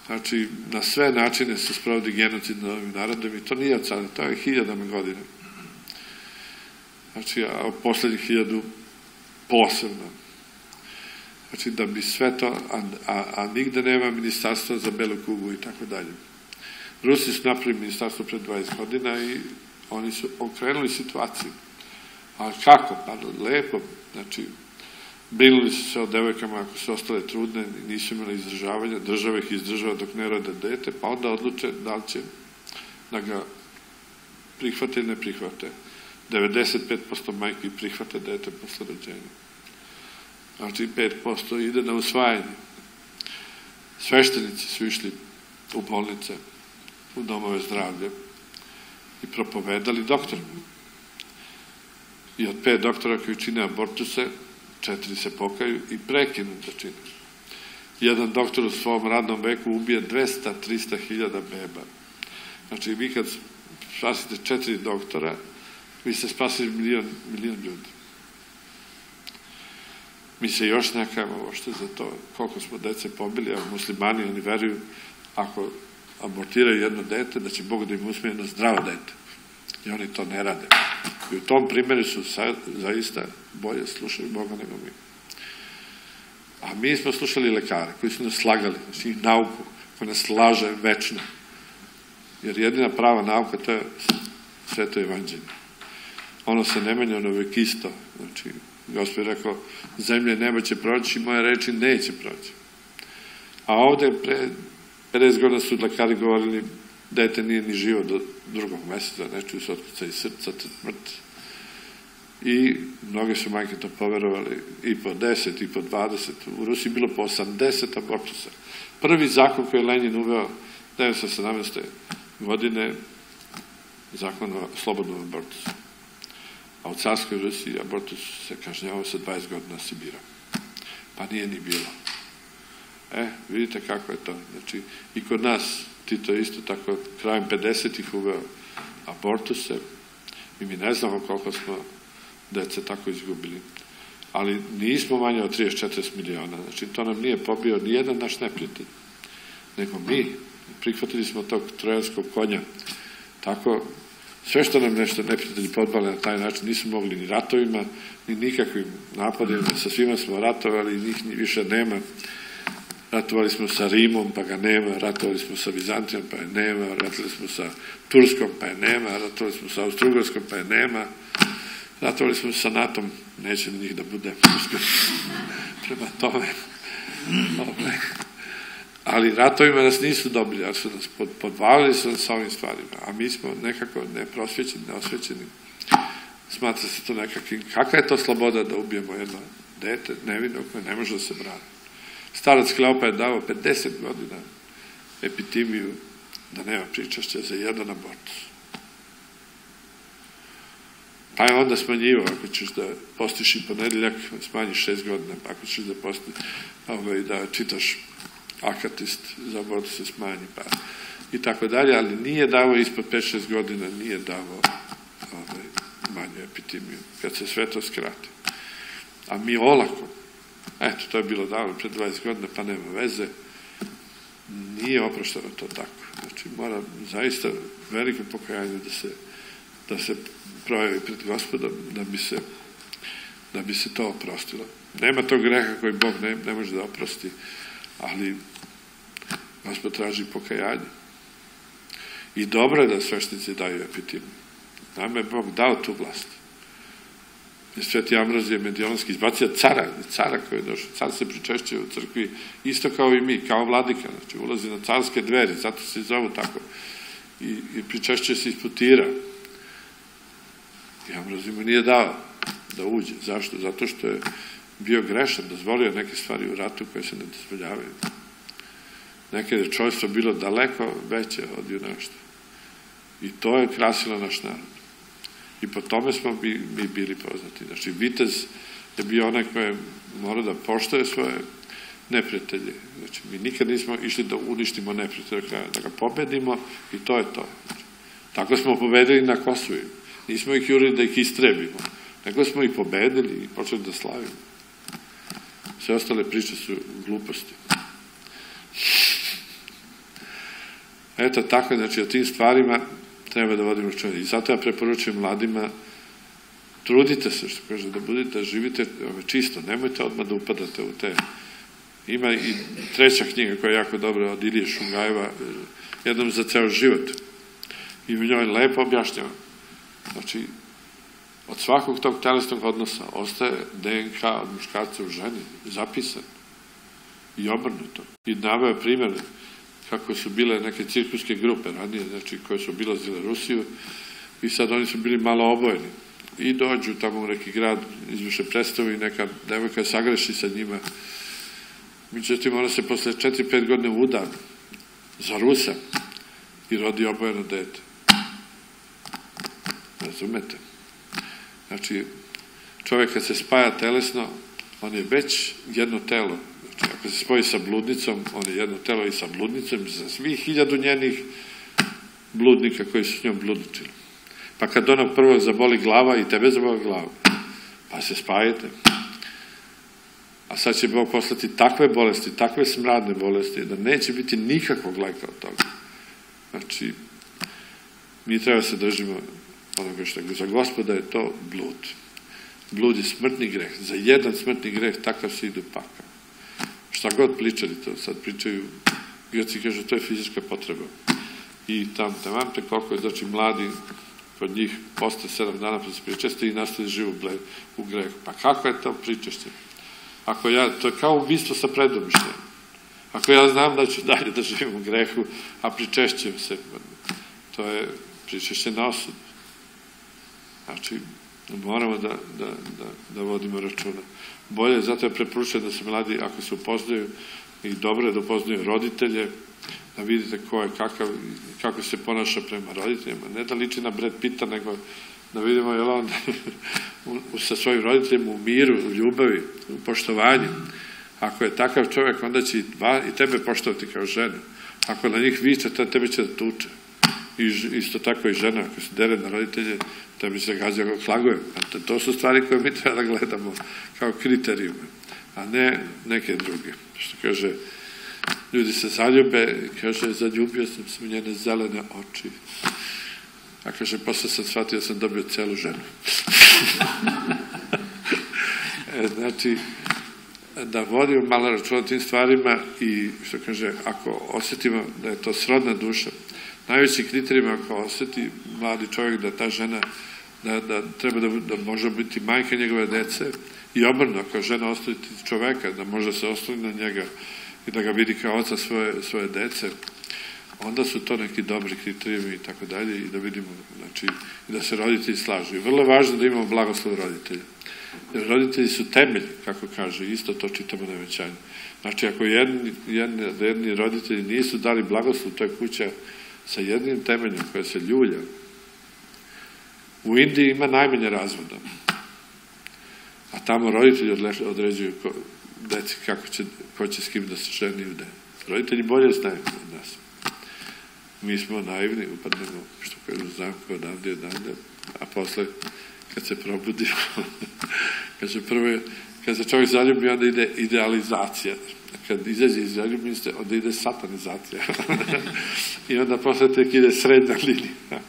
Znači, na sve načine se sprovodi genocid na ovim narodom i to nije od sada, to je hiljadama godina. Znači, a u poslednjih hiljadu posebno. Znači, da bi sve to, a, a, a nigde nema ministarstva za belu kugu i tako dalje. Rusi su napravili ministarstvo pred 20 godina i oni su okrenuli situaciju. A kako? Pa lepo, znači, brinuli su se o devojkama ako su ostale trudne, nisu imali izdržavanja, država ih izdržava dok ne rode dete, pa onda odluče da li će da ga prihvate ili ne prihvate. 95% majki prihvate dete posle rođenja. Znači 5% ide na usvajanje. Sveštenici su išli u bolnice, u domove zdravlja i propovedali doktorima. I od pet doktora koji čine abortuse, četiri se pokaju i prekinu da čine. Jedan doktor u svom radnom veku ubije 200-300 hiljada beba. Znači, vi kad spasite četiri doktora, vi ste spasili milion, milion ljudi. Mi se još nekajemo uopšte za to koliko smo dece pobili, a muslimani oni veruju ako abortiraju jedno dete, da će Bog da im usme jedno zdravo dete. I oni to ne rade. I u tom primjeru su sa, zaista bolje slušali Boga nego mi. A mi smo slušali lekare koji su nas slagali, znači i nauku koja nas laže večno. Jer jedina prava nauka to je sveto evanđelje. Ono se ne menja, ono uvek isto. Znači, Gospod je rekao, zemlje neba će proći, moje reči neće proći. A ovde pre 50 godina su lekari govorili dete nije ni živo do drugog meseca, ne čuju se otkuca i srca, mrt. I mnoge su majke to poverovali i po 10 i po 20. U Rusiji bilo po 80 abortusa. Prvi zakon koji je Lenin uveo 1917. godine zakon o slobodnom abortusu. A u carskoj Rusiji abortus se kažnjavao sa 20 godina Sibira. Pa nije ni bilo. E, vidite kako je to. Znači, i kod nas Tito isto tako krajem 50-ih uveo abortuse i mi ne znamo koliko smo dece tako izgubili. Ali nismo manje od 30-40 miliona. Znači, to nam nije pobio ni jedan naš neprijatelj. Nego mi prihvatili smo tog trojanskog konja. Tako, sve što nam nešto neprijatelji podbale na taj način, nismo mogli ni ratovima, ni nikakvim napadima, sa svima smo ratovali, njih više nema. Ratovali smo sa Rimom, pa ga nema, ratovali smo sa Bizantijom, pa je nema, ratovali smo sa Turskom, pa je nema, ratovali smo sa Austrougarskom, pa je nema, ratovali smo sa NATO-om, neće njih da bude prema tome. Ove. Ali ratovima nas nisu dobili, ali su nas pod, podvalili su sa ovim stvarima, a mi smo nekako neprosvećeni, neosvećeni. Smatra se to nekakvim, kakva je to sloboda da ubijemo jedno dete, nevino, koje ne može da se brani. Starac Kleopa je dao 50 godina epitimiju da nema pričašća za jedan abortus. Pa je onda smanjivo, ako ćeš da postiš i ponedeljak, smanjiš šest godina, pa ako ćeš da postiš, ovaj, da čitaš akatist za abortus se smanji, pa i tako dalje, ali nije davo ispod 5-6 godina, nije davo ovaj, manju epitimiju, kad se sve to skrati. a mi olako. Eto, to je bilo davno, pred 20 godina, pa nema veze. Nije oprošteno to tako. Znači, mora zaista veliko pokajanje da se, da se projavi pred gospodom, da bi se, da bi se to oprostilo. Nema tog greha koji Bog ne, ne može da oprosti, ali gospod traži pokajanje. I dobro je da sveštenici daju epitimu. Nama je Bog dao tu vlast. I Sveti Ambrozije Medionski izbacio cara, cara koji je došao. Car se pričešće u crkvi isto kao i mi, kao vladika. Znači, ulazi na carske dveri, zato se zovu tako. I, i pričešće se isputira. I Ambrozije mu nije dao da uđe. Zašto? Zato što je bio grešan, dozvolio neke stvari u ratu koje se ne dozvoljavaju. Nekad je čovjstvo bilo daleko veće od junaštva. I to je krasilo naš narod. I po tome smo mi, mi bili poznati. Znači, vitez je bio onaj koji je morao da poštoje svoje neprijatelje. Znači, mi nikad nismo išli da uništimo neprijatelja, da ga pobedimo i to je to. Znači, tako smo pobedili na Kosovu. Nismo ih jurili da ih istrebimo, nego smo ih pobedili i počeli da slavimo. Sve ostale priče su gluposti. Eto tako, znači o tim stvarima treba da vodimo računa. I zato ja preporučujem mladima, trudite se, što kaže, da budete, da živite čisto, nemojte odmah da upadate u te. Ima i treća knjiga koja je jako dobra od Ilije Šungajeva, jednom za ceo život. I u njoj lepo objašnjava. Znači, od svakog tog telesnog odnosa ostaje DNK od muškarca u ženi, zapisan. I obrnuto. I naveo primjer kako su bile neke cirkuske grupe ranije, znači koje su obilazile Rusiju i sad oni su bili malo obojeni. I dođu tamo u neki grad, izvrše predstavu i neka devojka sagreši sa njima. Međutim, ona se posle 4-5 godine uda za Rusa i rodi obojeno dete. Razumete? Znači, čovjek kad se spaja telesno, on je već jedno telo. Ako se spoji sa bludnicom, on je jedno telo i sa bludnicom, za svih hiljadu njenih bludnika koji su s njom bludničili. Pa kad onog prvog zaboli glava i tebe zaboli glava, pa se spajete. A sad će Bog poslati takve bolesti, takve smradne bolesti, da neće biti nikakvog leka od toga. Znači, mi treba se držimo onoga što je za gospoda je to blud. Blud je smrtni greh. Za jedan smrtni greh takav se ide u pakao. Šta god pričali to, sad pričaju, Greci kažu, to je fizička potreba. I tam, tam te koliko je, znači, mladi, kod njih posle sedam dana pa se pričeste i nastaje živu u grehu. Pa kako je to pričešće? Ako ja, to je kao ubistvo sa predomišljem. Ako ja znam da ću dalje da živim u grehu, a pričešćem se, to je pričešće na osudu. Znači, moramo da, da, da, da vodimo računa. Bolje, zato ja preporučujem da se mladi, ako se upoznaju, i dobro je da upoznaju roditelje, da vidite ko je kakav, kako se ponaša prema roditeljima. Ne da liči na Brad Pitta, nego da vidimo je on sa svojim roditeljima u miru, u ljubavi, u poštovanju. Ako je takav čovjek, onda će i, tebe poštovati kao ženu. Ako na njih viče, tebe će da tuče. I isto tako i žena, ako se dere na roditelje, tebi se gađa kao klaguje. To su stvari koje mi treba da gledamo kao kriterijume, a ne neke druge. Što kaže, ljudi se zaljube, kaže, zaljubio sam se u njene zelene oči. A kaže, posle sam shvatio da sam dobio celu ženu. e, znači, da vodimo malo računa tim stvarima i, što kaže, ako osetimo da je to srodna duša, najveći kriterijum ako oseti mladi čovjek da ta žena da, da treba da, da može biti majka njegove dece i obrno, ako žena ostavi čoveka, da može se ostaviti na njega i da ga vidi kao oca svoje, svoje dece, onda su to neki dobri kriterijumi i tako dalje i da vidimo, znači, da se roditelji slažu. I vrlo važno da imamo blagoslov roditelja. Jer roditelji su temelj, kako kaže, isto to čitamo na većanju. Znači, ako jedni, jedni, jedni roditelji nisu dali blagoslov, to je kuća sa jednim temeljom koja se ljulja. U Indiji ima najmanje razvoda. A tamo roditelji određuju deci kako će, ko će s kim da se ženi u Roditelji bolje znaju od nas. Mi smo naivni, upadnemo, što kažu, zamku odavde, odavde, a posle, kad se probudimo, kaže, prvo je, kad se čovjek zaljubi, onda ide idealizacija. Kad izađe iz zaljubljenosti, onda ide satanizacija. I onda posle tek ide srednja linija.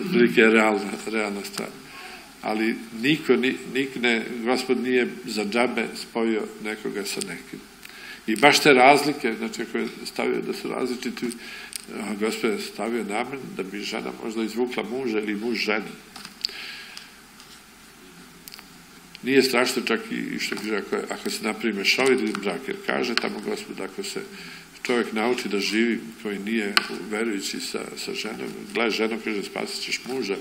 Otprilike je realna, realna stvar. Ali niko, ni, nik ne, gospod nije za džabe spojio nekoga sa nekim. I baš te razlike, znači ako je stavio da su različiti, gospod je stavio namen da bi žena možda izvukla muža ili muž ženu. Nije strašno čak i što kaže, ako, ako se napravi mešovit brak, jer kaže tamo gospod, ako se čovjek nauči da živi koji nije verujući sa, sa ženom, gledaj ženom, kaže, spasit ćeš muža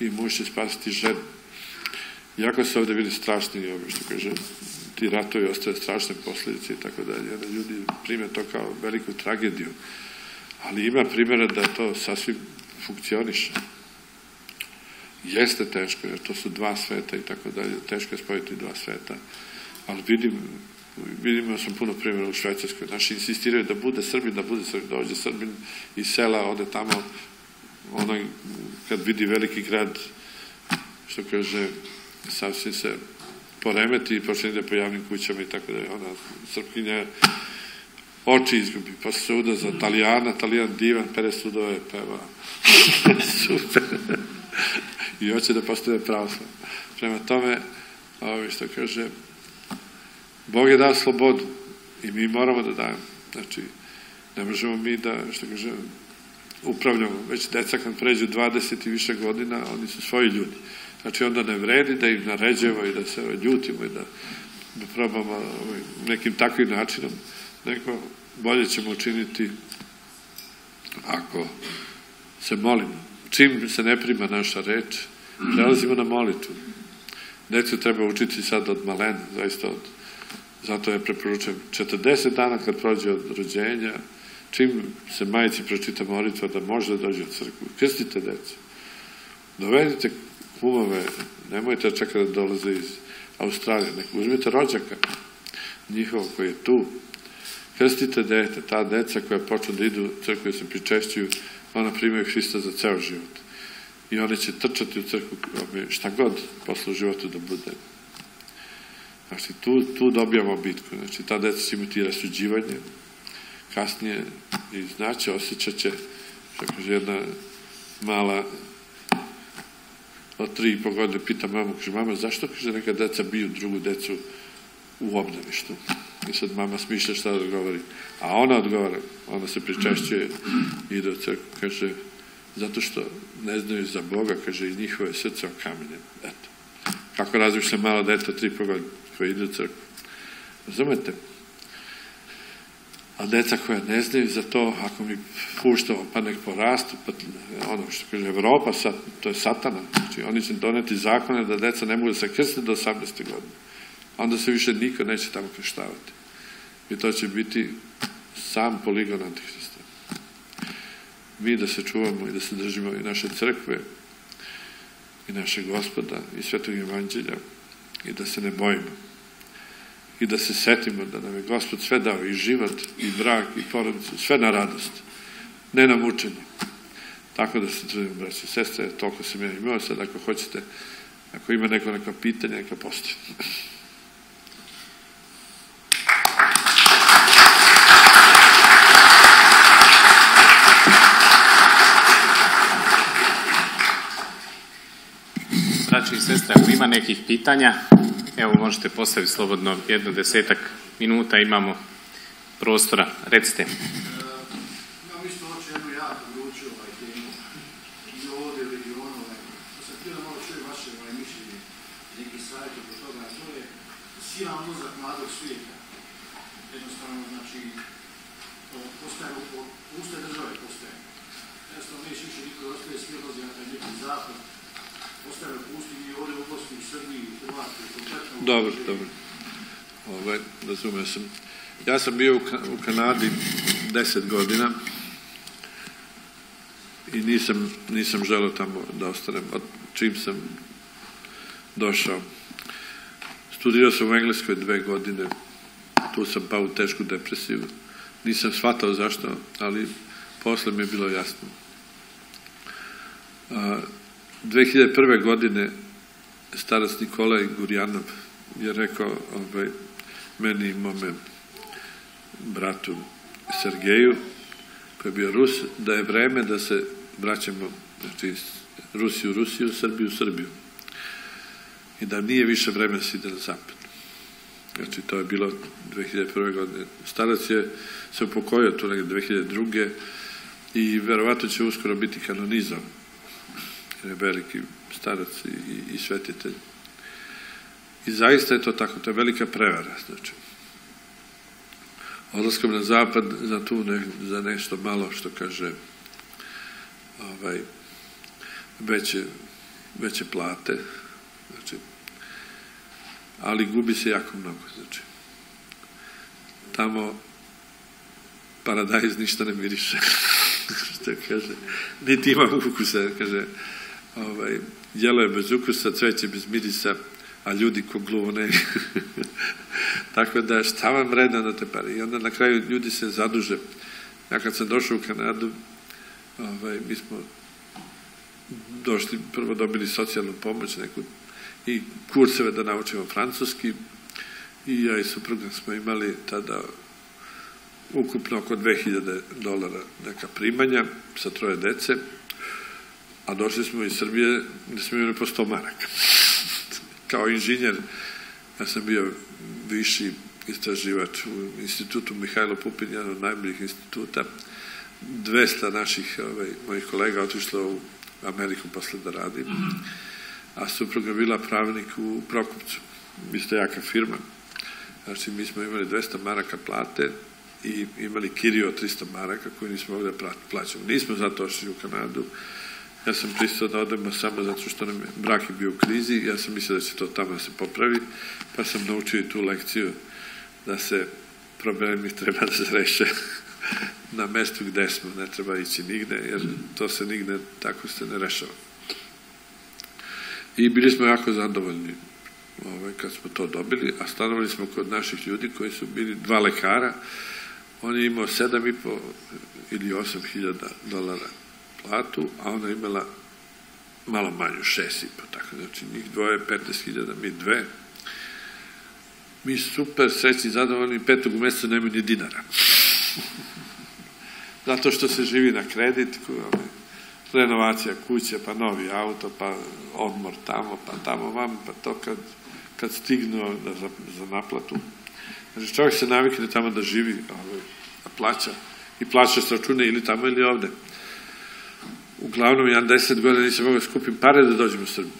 i muž će spasiti ženu. Iako se ovde vidi strašni ovi što kaže, ti ratovi ostaje strašne posljedice i tako dalje. Ljudi prime to kao veliku tragediju. Ali ima primjera da to sasvim funkcioniše. Jeste teško, jer to su dva sveta i tako dalje. Teško je spojiti dva sveta. Ali vidim, vidimo sam puno primjera u Švajcarskoj. Naši insistiraju da bude Srbin, da bude Srbin, dođe Srbin iz sela, ode tamo, onaj, kad vidi veliki grad, što kaže, sasvim se poremeti i počne ide po javnim kućama i tako da je ona srpkinja oči izgubi, posle se uda za Talijana, Talijan divan, pere sudove, peva. Super. I hoće da postane pravoslav. Prema tome, ovi što kaže, Bog je dao slobodu i mi moramo da dajemo. Znači, ne možemo mi da, što kaže, upravljamo. Već deca kad pređu 20 i više godina, oni su svoji ljudi. Znači, onda ne vredi da ih naređemo i da se ljutimo i da, da probamo ovaj, nekim takvim načinom, nego bolje ćemo učiniti ako se molimo. Čim se ne prima naša reč, prelazimo na molitvu. Decu treba učiti sad od malena, zaista od zato je preporučujem 40 dana kad prođe od rođenja, čim se majici pročita molitva da može da dođe u crkvu, krstite decu. Dovedite kumove, nemojte čekati da dolaze iz Australije, nek uzmite rođaka njihov koji je tu, krstite dete, ta deca koja počnu da idu u crkvu i se pričešćuju, ona primaju Hrista za ceo život. I one će trčati u crkvu šta god posle u životu da bude. Znači, tu, tu dobijamo bitku. Znači, ta deca će imati rasuđivanje, kasnije i znaće, osjećat će, što kaže jedna mala od tri i po godine pita mamu, kaže, mama, zašto, kaže, neka deca biju drugu decu u obdaništu? I sad mama smišlja šta da odgovori. A ona odgovara, ona se pričešćuje i u crkvu, kaže, zato što ne znaju za Boga, kaže, i njihove srce okamenje. Eto. Kako razmišlja malo dete od tri po koje ide u crkvu. Razumete? A deca koja ne znaju za to, ako mi puštamo, pa nek porastu, pa ono što kaže Evropa, sad, to je satana. Znači, oni će doneti zakone da deca ne mogu da se krstiti do 18. godine. Onda se više niko neće tamo krštavati. I to će biti sam poligon antihrista. Mi da se čuvamo i da se držimo i naše crkve i naše gospoda i svetog evanđelja i da se ne bojimo i da se setimo da nam je Gospod sve dao i život i brak i porodicu, sve na radost, ne na mučenje. Tako da se trudimo, braći i sestre, toliko sam ja imao, sad ako hoćete, ako ima neko neka pitanja, neka postoji. Braći i sestre, ako ima nekih pitanja, evo možete postaviti slobodno jedno desetak minuta, imamo prostora. Recite. Imam isto oče jednu jako vruću ovaj temu. I ovdje ili i ono. Ovaj. Pa sam htio da malo čujem vaše ovaj, mišljenje, neki savjet oko toga. a To je silan mozak mladog svijeta. Jednostavno, znači, to postaje u puste države postaje. Jednostavno, neće više niko ostaje, svi odlaze na taj neki zapad. Postaje u pusti i ovdje u Bosni, u Srbiji, u Hrvatskoj, kompletno. u Dobro, dobro. Ovaj, razumio sam. Ja sam bio u, u Kanadi 10 godina i nisam, nisam želeo tamo da ostanem od čim sam došao. Studirao sam u Engleskoj dve godine, tu sam pao u tešku depresiju. Nisam shvatao zašto, ali posle mi je bilo jasno. A, 2001. godine starac Nikolaj Gurjanov je rekao ovaj, meni i mome bratu Sergeju, koji je bio Rus, da je vreme da se vraćamo, znači, Rusiju Rusiju, Srbiju Srbiju. I da nije više vreme da se ide na zapad. Znači, to je bilo 2001. godine. Starac je se upokojio tu negde 2002. i verovatno će uskoro biti kanonizovan. Jer je veliki starac i, i svetitelj. I zaista je to tako, to je velika prevara, znači. Odlaskom na zapad za tu ne, za nešto malo što kaže ovaj, veće, veće plate, znači, ali gubi se jako mnogo, znači. Tamo paradajz ništa ne miriše, što kaže, niti ima ukusa, kaže, ovaj, jelo je bez ukusa, cveće bez mirisa, a ljudi ko glune. Tako da šta vam vredno na te pare? I onda na kraju ljudi se zaduže. Ja kad sam došao u Kanadu, ovaj, mi smo došli, prvo dobili socijalnu pomoć neku i kurseve da naučimo francuski i ja i supruga smo imali tada ukupno oko 2000 dolara neka primanja sa troje dece, a došli smo iz Srbije gde smo imali po 100 maraka kao inženjer, ja sam bio viši istraživač u institutu Mihajlo Pupin, jedan od najboljih instituta. 200 naših ovaj, mojih kolega otišlo u Ameriku posle da radim, a supruga bila pravnik u Prokupcu, isto jaka firma. Znači, mi smo imali 200 maraka plate i imali kirio 300 maraka koji nismo mogli da plaćamo. Nismo zato ošli u Kanadu, Ja sam pristao da odemo samo zato što nam je brak je bio u krizi, ja sam mislio da će to tamo da se popravi, pa sam naučio i tu lekciju da se problemi treba da se reše na mestu gde smo, ne treba ići nigde, jer to se nigde tako se ne rešava. I bili smo jako zadovoljni ovaj, kad smo to dobili, a stanovali smo kod naših ljudi koji su bili dva lekara, on je imao 7,5 ili 8 hiljada dolara platu, a ona imala malo manju, šest i po, tako, znači njih dvoje, 15.000, mi dve. Mi super srećni, zadovoljni, petog u mesecu nemaju ni dinara. Zato što se živi na kredit, renovacija kuće, pa novi auto, pa odmor tamo, pa tamo vam, pa to kad, kad stignu da, za, naplatu. Znači čovjek se navikne tamo da živi, ovaj, da plaća i plaća se račune ili tamo ili ovde uglavnom ja deset godina nisam mogao da skupim pare da dođem u Srbiju.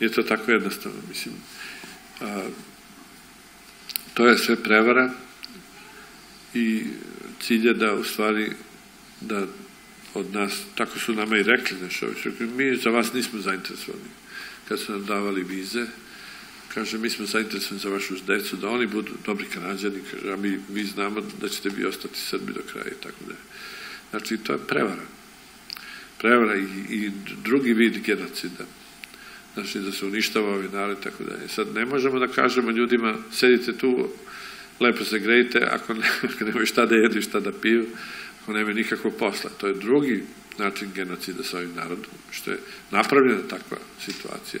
Nije to tako jednostavno, mislim. To je sve prevara i cilj je da u stvari da od nas, tako su nama i rekli naš ovi mi za vas nismo zainteresovani. Kad su nam davali vize, kaže, mi smo zainteresovani za vašu decu, da oni budu dobri kanadjani, kaže, a mi, mi znamo da ćete vi ostati Srbi do kraja i tako da. Znači, to je prevara prevara i, i drugi vid genocida. Znači da se uništava ovi narod, tako da je. Sad ne možemo da kažemo ljudima, sedite tu, lepo se grejte, ako, ne, ako šta da jedu i šta da piju, ako nemaju nikakvog posla. To je drugi način genocida sa ovim narodom, što je napravljena takva situacija.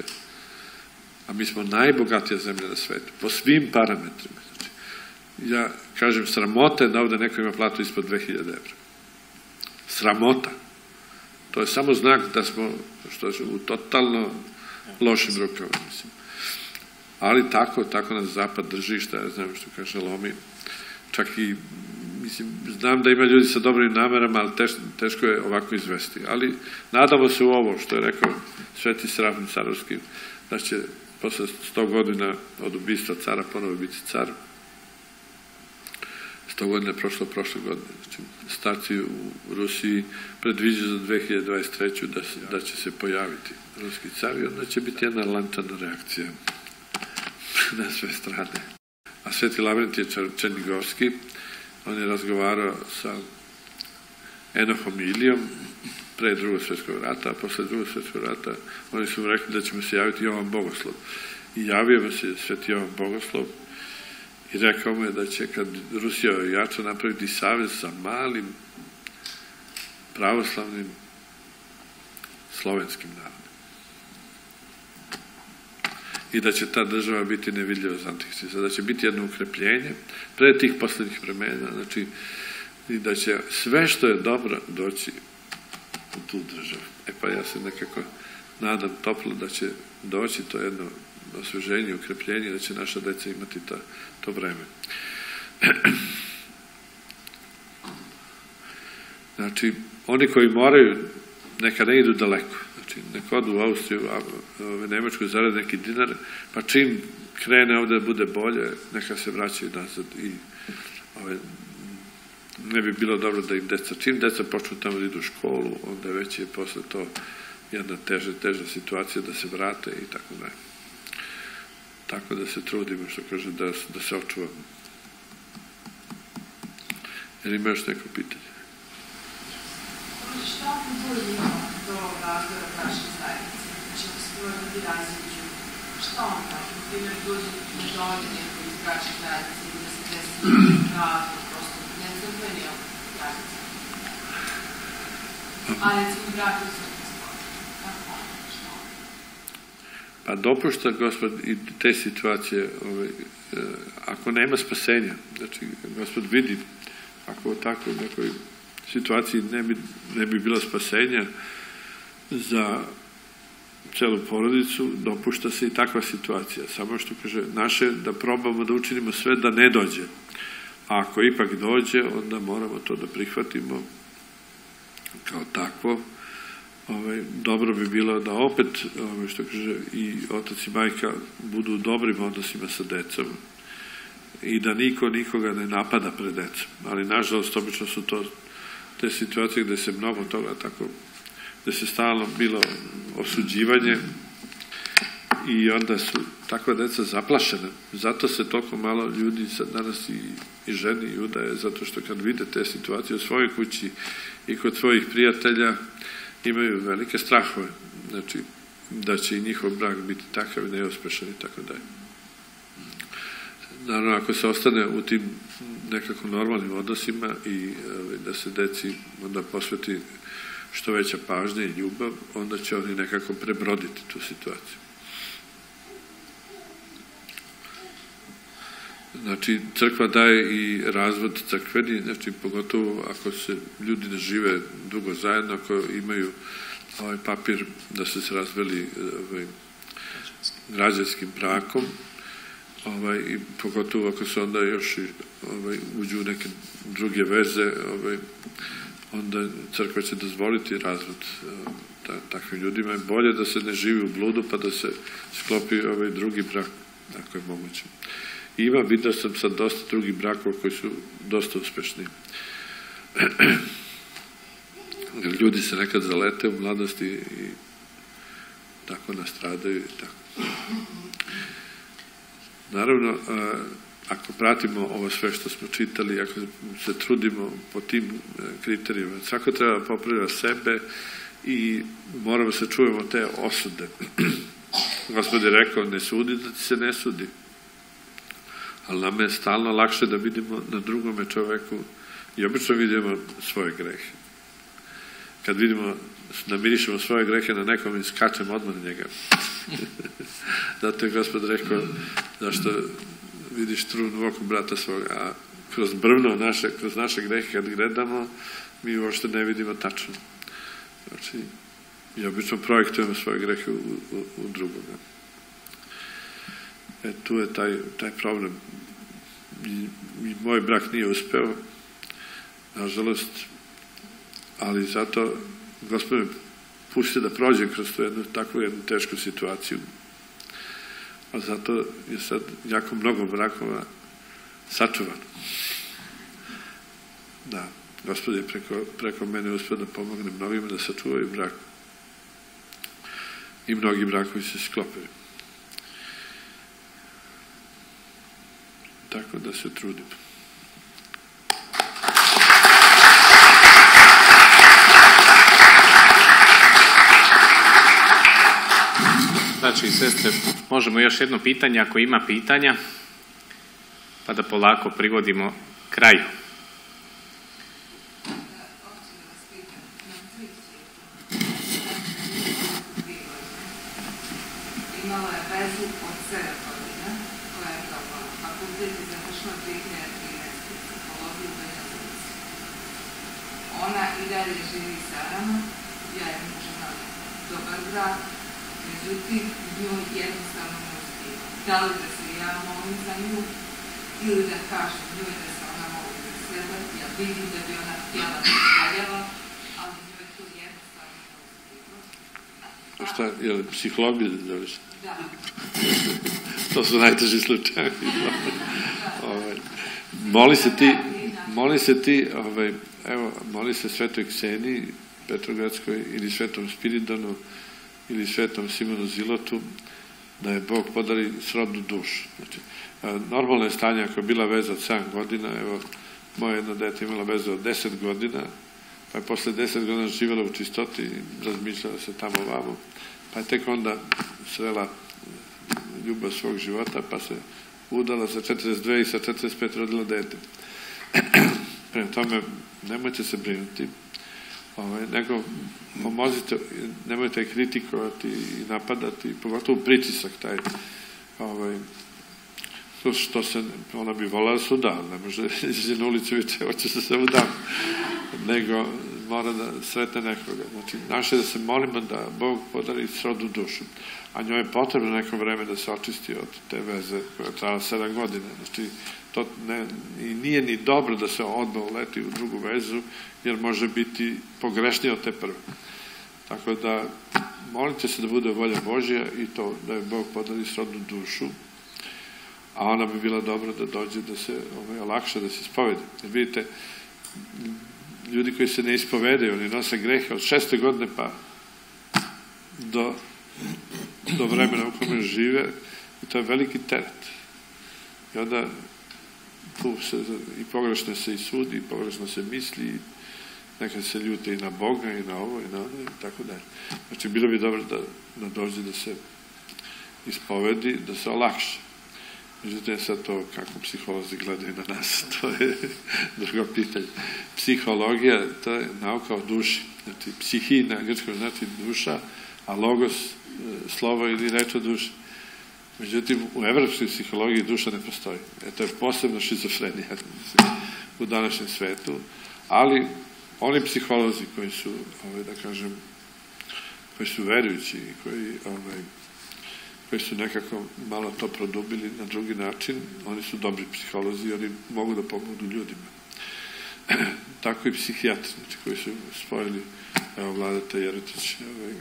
A mi smo najbogatija zemlja na svetu, po svim parametrima. Znači, ja kažem, sramota je da ovde neko ima platu ispod 2000 evra. Sramota. To je samo znak da smo što je, u totalno lošim rukama, mislim. Ali tako, tako nas zapad drži, šta ja znam što kaže lomi. Čak i, mislim, znam da ima ljudi sa dobrim namerama, ali teško, je ovako izvesti. Ali nadamo se u ovo, što je rekao Sveti Sravni Carovski, da će posle 100 godina od ubistva cara ponovo biti car, 100 godina prošlo prošle godine. Znači, starci u Rusiji predviđaju za 2023. da, da će se pojaviti ruski car i onda će biti jedna lantana reakcija na sve strane. A Sveti Lavrent je Černigovski, on je razgovarao sa Enohom Ilijom pre drugog svetskog rata, a posle drugog svetskog rata oni su mu rekli da će mu se javiti Jovan Bogoslov. I javio se Sveti Jovan Bogoslov, i rekao mu je da će kad Rusija jača napraviti savez sa malim pravoslavnim slovenskim narodom. i da će ta država biti nevidljiva za antihrista, da će biti jedno ukrepljenje pre tih poslednjih vremena, znači i da će sve što je dobro doći u tu državu. E pa ja se nekako nadam toplo da će doći to jedno osveženje, ukrepljenje, da će naša deca imati to vreme. Znači, oni koji moraju, neka ne idu daleko. Znači, neka odu u Austriju, a, a, Nemačku zarade neki dinar, pa čim krene ovde da bude bolje, neka se vraćaju nazad i ove, ne bi bilo dobro da im deca, čim deca počnu tamo da idu u školu, onda već je posle to jedna teža, teža situacija da se vrate i tako dalje. Tako da se trudimo, što kaže, da, da se očuvamo. Jer ima još neko pitanje? Šta kulturi ima do razvoja naše zajednice? Znači, ako se ljudi šta onda? Na primjer, dođe ne dođe neko iz bračne zajednice ili da se desi razvoj, prosto ne crveni od zajednice. A recimo brak srpskom. Kako onda? Šta onda? Pa dopušta gospod i te situacije, ovaj, e, ako nema spasenja, znači gospod vidi, ako u takvoj nekoj situaciji ne bi, ne bi bilo spasenja za celu porodicu, dopušta se i takva situacija. Samo što kaže, naše da probamo da učinimo sve da ne dođe. A ako ipak dođe, onda moramo to da prihvatimo kao takvo. Ovaj, dobro bi bilo da opet, ovaj, što kaže, i otac i majka budu u dobrim odnosima sa decom i da niko nikoga ne napada pred decom. Ali, nažalost, obično su to te situacije gde se mnogo toga tako, gde se stalno bilo osuđivanje i onda su takva deca zaplašena. Zato se toliko malo ljudi sad danas i, i ženi i udaje, zato što kad vide te situacije u svojoj kući i kod svojih prijatelja, imaju velike strahove. Znači, da će i njihov brak biti takav neuspešan i tako dalje. Naravno, ako se ostane u tim nekako normalnim odnosima i ovaj, da se deci onda posveti što veća pažnja i ljubav, onda će oni nekako prebroditi tu situaciju. Znači, crkva daje i razvod crkveni, znači, pogotovo ako se ljudi ne žive dugo zajedno, ako imaju ovaj papir da su se razveli ovaj, građanskim brakom, ovaj, i pogotovo ako se onda još ovaj, uđu u neke druge veze, ovaj, onda crkva će dozvoliti razvod ta, takvim ljudima. Je bolje da se ne živi u bludu, pa da se sklopi ovaj drugi brak, ako je moguće. Ima, vidio sam sad dosta drugih brakova koji su dosta uspešni. Ljudi se nekad zalete u mladosti i tako nastradaju i tako. Naravno, ako pratimo ovo sve što smo čitali, ako se trudimo po tim e, kriterijima, svako treba popravlja sebe i moramo se čujemo te osude. Gospod je rekao, ne sudi da ti se ne sudi. Ali nam je stalno lakše da vidimo na drugome čoveku i obično vidimo svoje grehe. Kad vidimo, namirišemo svoje grehe na nekom i skačemo odmah njega. Zato je gospod rekao, zašto vidiš trun u oku brata svoga, a kroz brvno naše, kroz naše grehe kad gledamo, mi uopšte ne vidimo tačno. Znači, i obično projektujemo svoje grehe u, u, u drugoga. E, tu je taj, taj problem. I, I moj brak nije uspeo, nažalost, ali zato gospod me pusti da prođem kroz tu jednu, takvu jednu tešku situaciju. A zato je sad jako mnogo brakova sačuvan. Da, gospod je preko, preko mene uspio da pomogne mnogima da sačuvaju brak. I mnogi brakovi se sklopili. Tako da se trudim. Znači, sestre, možemo još jedno pitanje, ako ima pitanja, pa da polako privodimo kraju. Imala je vezu od i dalje živi sa nama, ja je možda dobar brak, međutim, njoj jednostavno ne uspijeva. Da li da se ja molim za nju, ili da kažem njoj da se ona moli za sebe, ja vidim da bi ona htjela da spaljava, ali njoj to jednostavno ne uspijeva. A šta, je li psihologija da zoveš? Da, To su najteži slučajevi. ovaj, moli se ti, moli se ti, ovaj, evo, moli se svetoj Kseniji, Petrogradskoj, ili svetom Spiridonu, ili svetom Simonu Zilotu, da je Bog podari srodnu dušu. Znači, normalno je stanje ako je bila veza od 7 godina, evo, moje jedno dete imala vezu od 10 godina, pa je posle 10 godina živjela u čistoti, razmišljala se tamo vamo, pa je tek onda srela ljubav svog života, pa se udala sa 42 i sa 45 rodila dete. Prema tome, nemojte se brinuti, ovaj, nego pomozite, nemojte kritikovati i napadati, pogotovo pritisak taj, ovaj, to što se, ona bi volala da se uda, ne može izaći na ulicu i reći, hoće se se udam, nego mora da sretne nekoga. Znači, naše da se molimo da Bog podari srodnu dušu, a njoj je potrebno neko vreme da se očisti od te veze koja je trala sedam godina. Znači, to ne, i nije ni dobro da se odmah uleti u drugu vezu, jer može biti pogrešnije od te prve. Tako da, molite se da bude volja Božja i to da je Bog podari srodnu dušu, a ona bi bila dobra da dođe da se ovaj, olakša, da se ispovedi. Jer vidite, ljudi koji se ne ispovedaju, oni nose grehe od šeste godine pa do, do vremena u kome žive i to je veliki teret. I onda tu se i pogrešno se i sudi, i pogrešno se misli, i se ljute i na Boga i na ovo i na ono i tako dalje. Znači, bilo bi dobro da, da dođe da se ispovedi, da se olakša. Međutim, sad to kako psiholozi gledaju na nas, to je drugo pitanje. Psihologija, to je nauka o duši. Znači, psihi na grčkom znači duša, a logos, e, slovo ili reč o duši. Međutim, u evropskoj psihologiji duša ne postoji. E, to je posebno šizofrenija u današnjem svetu, ali oni psiholozi koji su, ovaj, da kažem, koji su verujući koji ovaj, koji su nekako malo to produbili na drugi način, oni su dobri psiholozi oni mogu da pomognu ljudima. Tako i psihijatri, znači, koji su spojili, evo, Vladeta Jeretić, ovaj,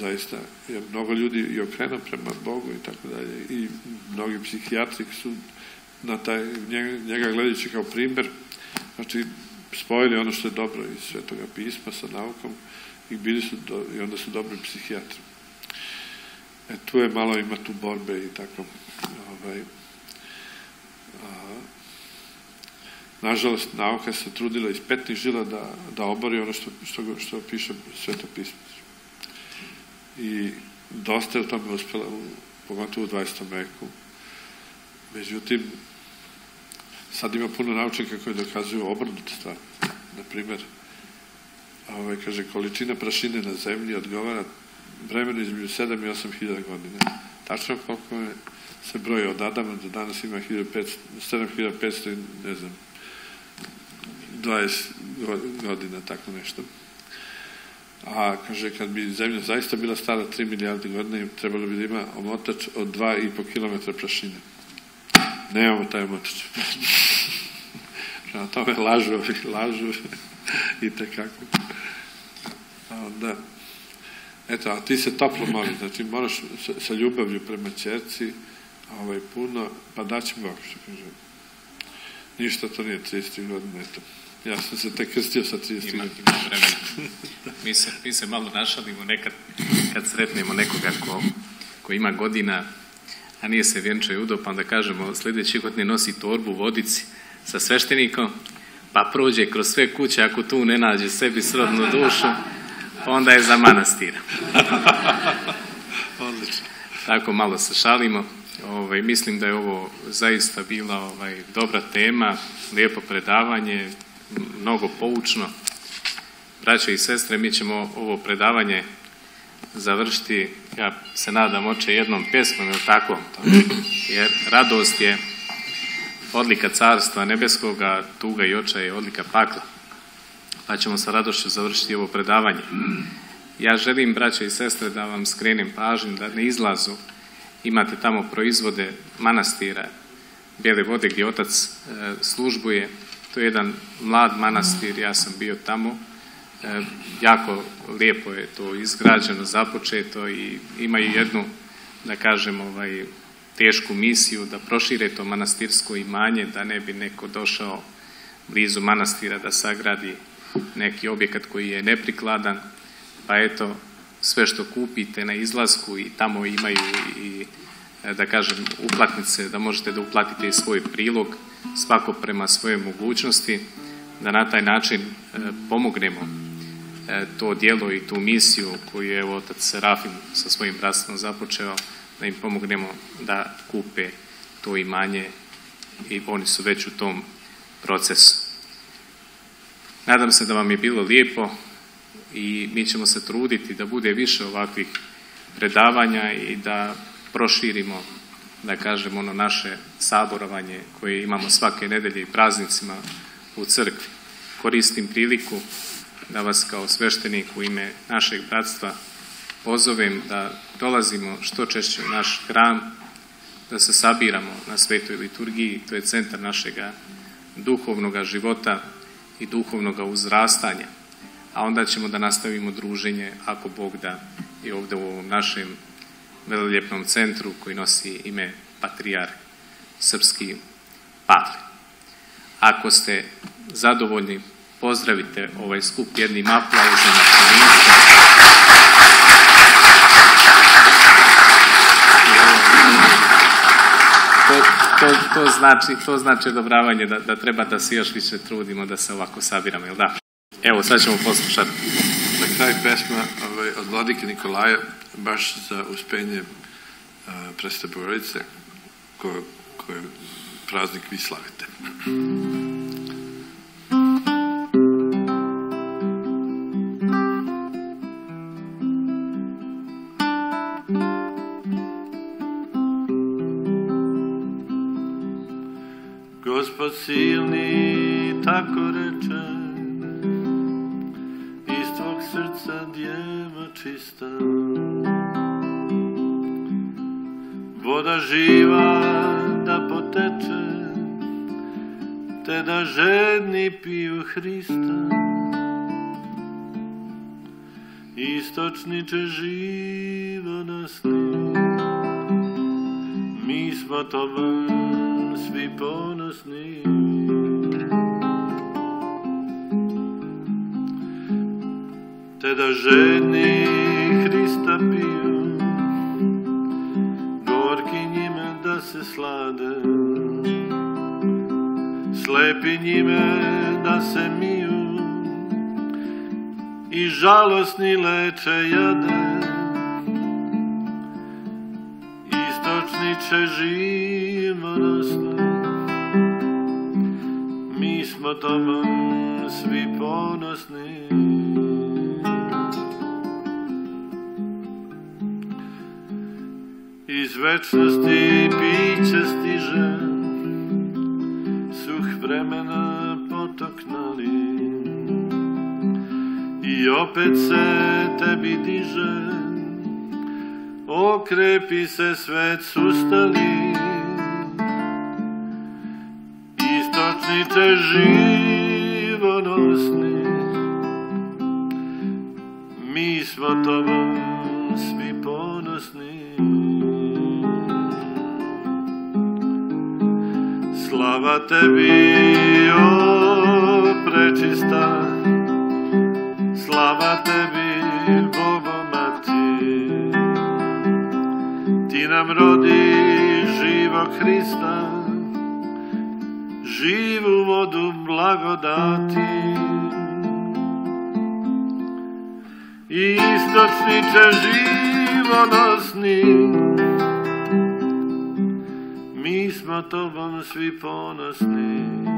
zaista je mnogo ljudi i okrenuo prema Bogu i tako dalje. I mnogi psihijatri su na taj, njega, njega gledajući kao primer znači spojili ono što je dobro iz svetoga pisma sa naukom i bili su do, i onda su dobri psihijatri. E, tu je malo ima tu borbe i tako ovaj, a, nažalost nauka se trudila iz petnih žila da, da obori ono što, što, što piše sveto pismo i dosta je u tome uspjela, u, pogotovo u 20. veku. Međutim, sad ima puno naučnika koji dokazuju obrnutu stvar. Naprimer, ovaj, kaže, količina prašine na zemlji odgovara vremenu između 7 i 8 hiljada godina. Tačno koliko je, se broji od Adama do danas ima 1500, 7500 i ne znam 20 godina, tako nešto. A, kaže, kad bi zemlja zaista bila stara 3 milijarde godina, trebalo bi da ima omotač od 2,5 km prašine. Nemamo taj omotač. Na tome lažu, lažu i tekako. A onda, eto, a ti se toplo moli, znači moraš sa, ljubavlju prema čerci, ovaj, puno, pa daći Bog, što kaže. Ništa to nije 30 godina, eto. Ja sam se tek krstio sa 30 Ima, ima vremena. Mi se, mi se malo našalimo nekad kad sretnemo nekoga ko, ko ima godina, a nije se vjenčao i udo, pa onda kažemo sljedeće godine nosi torbu vodici sa sveštenikom, pa prođe kroz sve kuće, ako tu ne nađe sebi srodnu dušu, onda je za manastir. Odlično. Tako malo se šalimo. Ovaj, mislim da je ovo zaista bila ovaj, dobra tema, lijepo predavanje, mnogo poučno. Braće i sestre, mi ćemo ovo predavanje završiti, ja se nadam, oče jednom pjesmom, ili tako? Jer radost je odlika carstva nebeskoga, tuga i oča je odlika pakla. pa ćemo sa radošću završiti ovo predavanje. Ja želim, braće i sestre, da vam skrenem pažnju da na izlazu imate tamo proizvode manastira Bijele vode gdje otac e, službuje. To je jedan mlad manastir, ja sam bio tamo. E, jako lijepo je to izgrađeno, započeto i imaju jednu, da kažem, ovaj, tešku misiju da prošire to manastirsko imanje, da ne bi neko došao blizu manastira da sagradi neki objekat koji je neprikladan, pa eto, sve što kupite na izlasku i tamo imaju i da kažem uplatnice, da možete da uplatite i svoj prilog, svako prema svoje mogućnosti, da na taj način e, pomognemo e, to dijelo i tu misiju koju je otac Serafim sa svojim bratstvom započeo, da im pomognemo da kupe to imanje i oni su već u tom procesu. Nadam se da vam je bilo lijepo i mi ćemo se truditi da bude više ovakvih predavanja i da proširimo, da kažem, ono naše saborovanje koje imamo svake nedelje i praznicima u crkvi. Koristim priliku da vas kao sveštenik u ime našeg bratstva pozovem da dolazimo što češće u naš hram, da se sabiramo na svetoj liturgiji, to je centar našega duhovnog života i duhovnog uzrastanja. A onda ćemo da nastavimo druženje, ako Bog da, i ovde u ovom našem veliljepnom centru koji nosi ime Patrijar Srpski Pavle. Ako ste zadovoljni, pozdravite ovaj skup jednim aplauzom na to, to, to, znači, to znači odobravanje da, da treba da se još više trudimo da se ovako sabiramo, jel da? Evo, sad ćemo poslušati. Na kraju pesma ovaj, od vladike Nikolaja, baš za uspenje uh, Preste Borice, koje, koje praznik vi slavite. Da žedni piju Hrista. Istočniče živonosni, mi smo tobom svi ponosni. Te da žedni Hrista piju, slepi njime da se miju, i žalosni leče jade. Istočniče živonosni, mi smo tobom svi ponosni. Iz večnosti piće stiže, opet se tebi diže, okrepi se svet sustali. Istočniče živonosni, mi smo tobom svi ponosni. Slava tebi, o prečista, Hrista, živu vodu blagodati. Istočniče živonosni, mi smo tobom svi ponosni.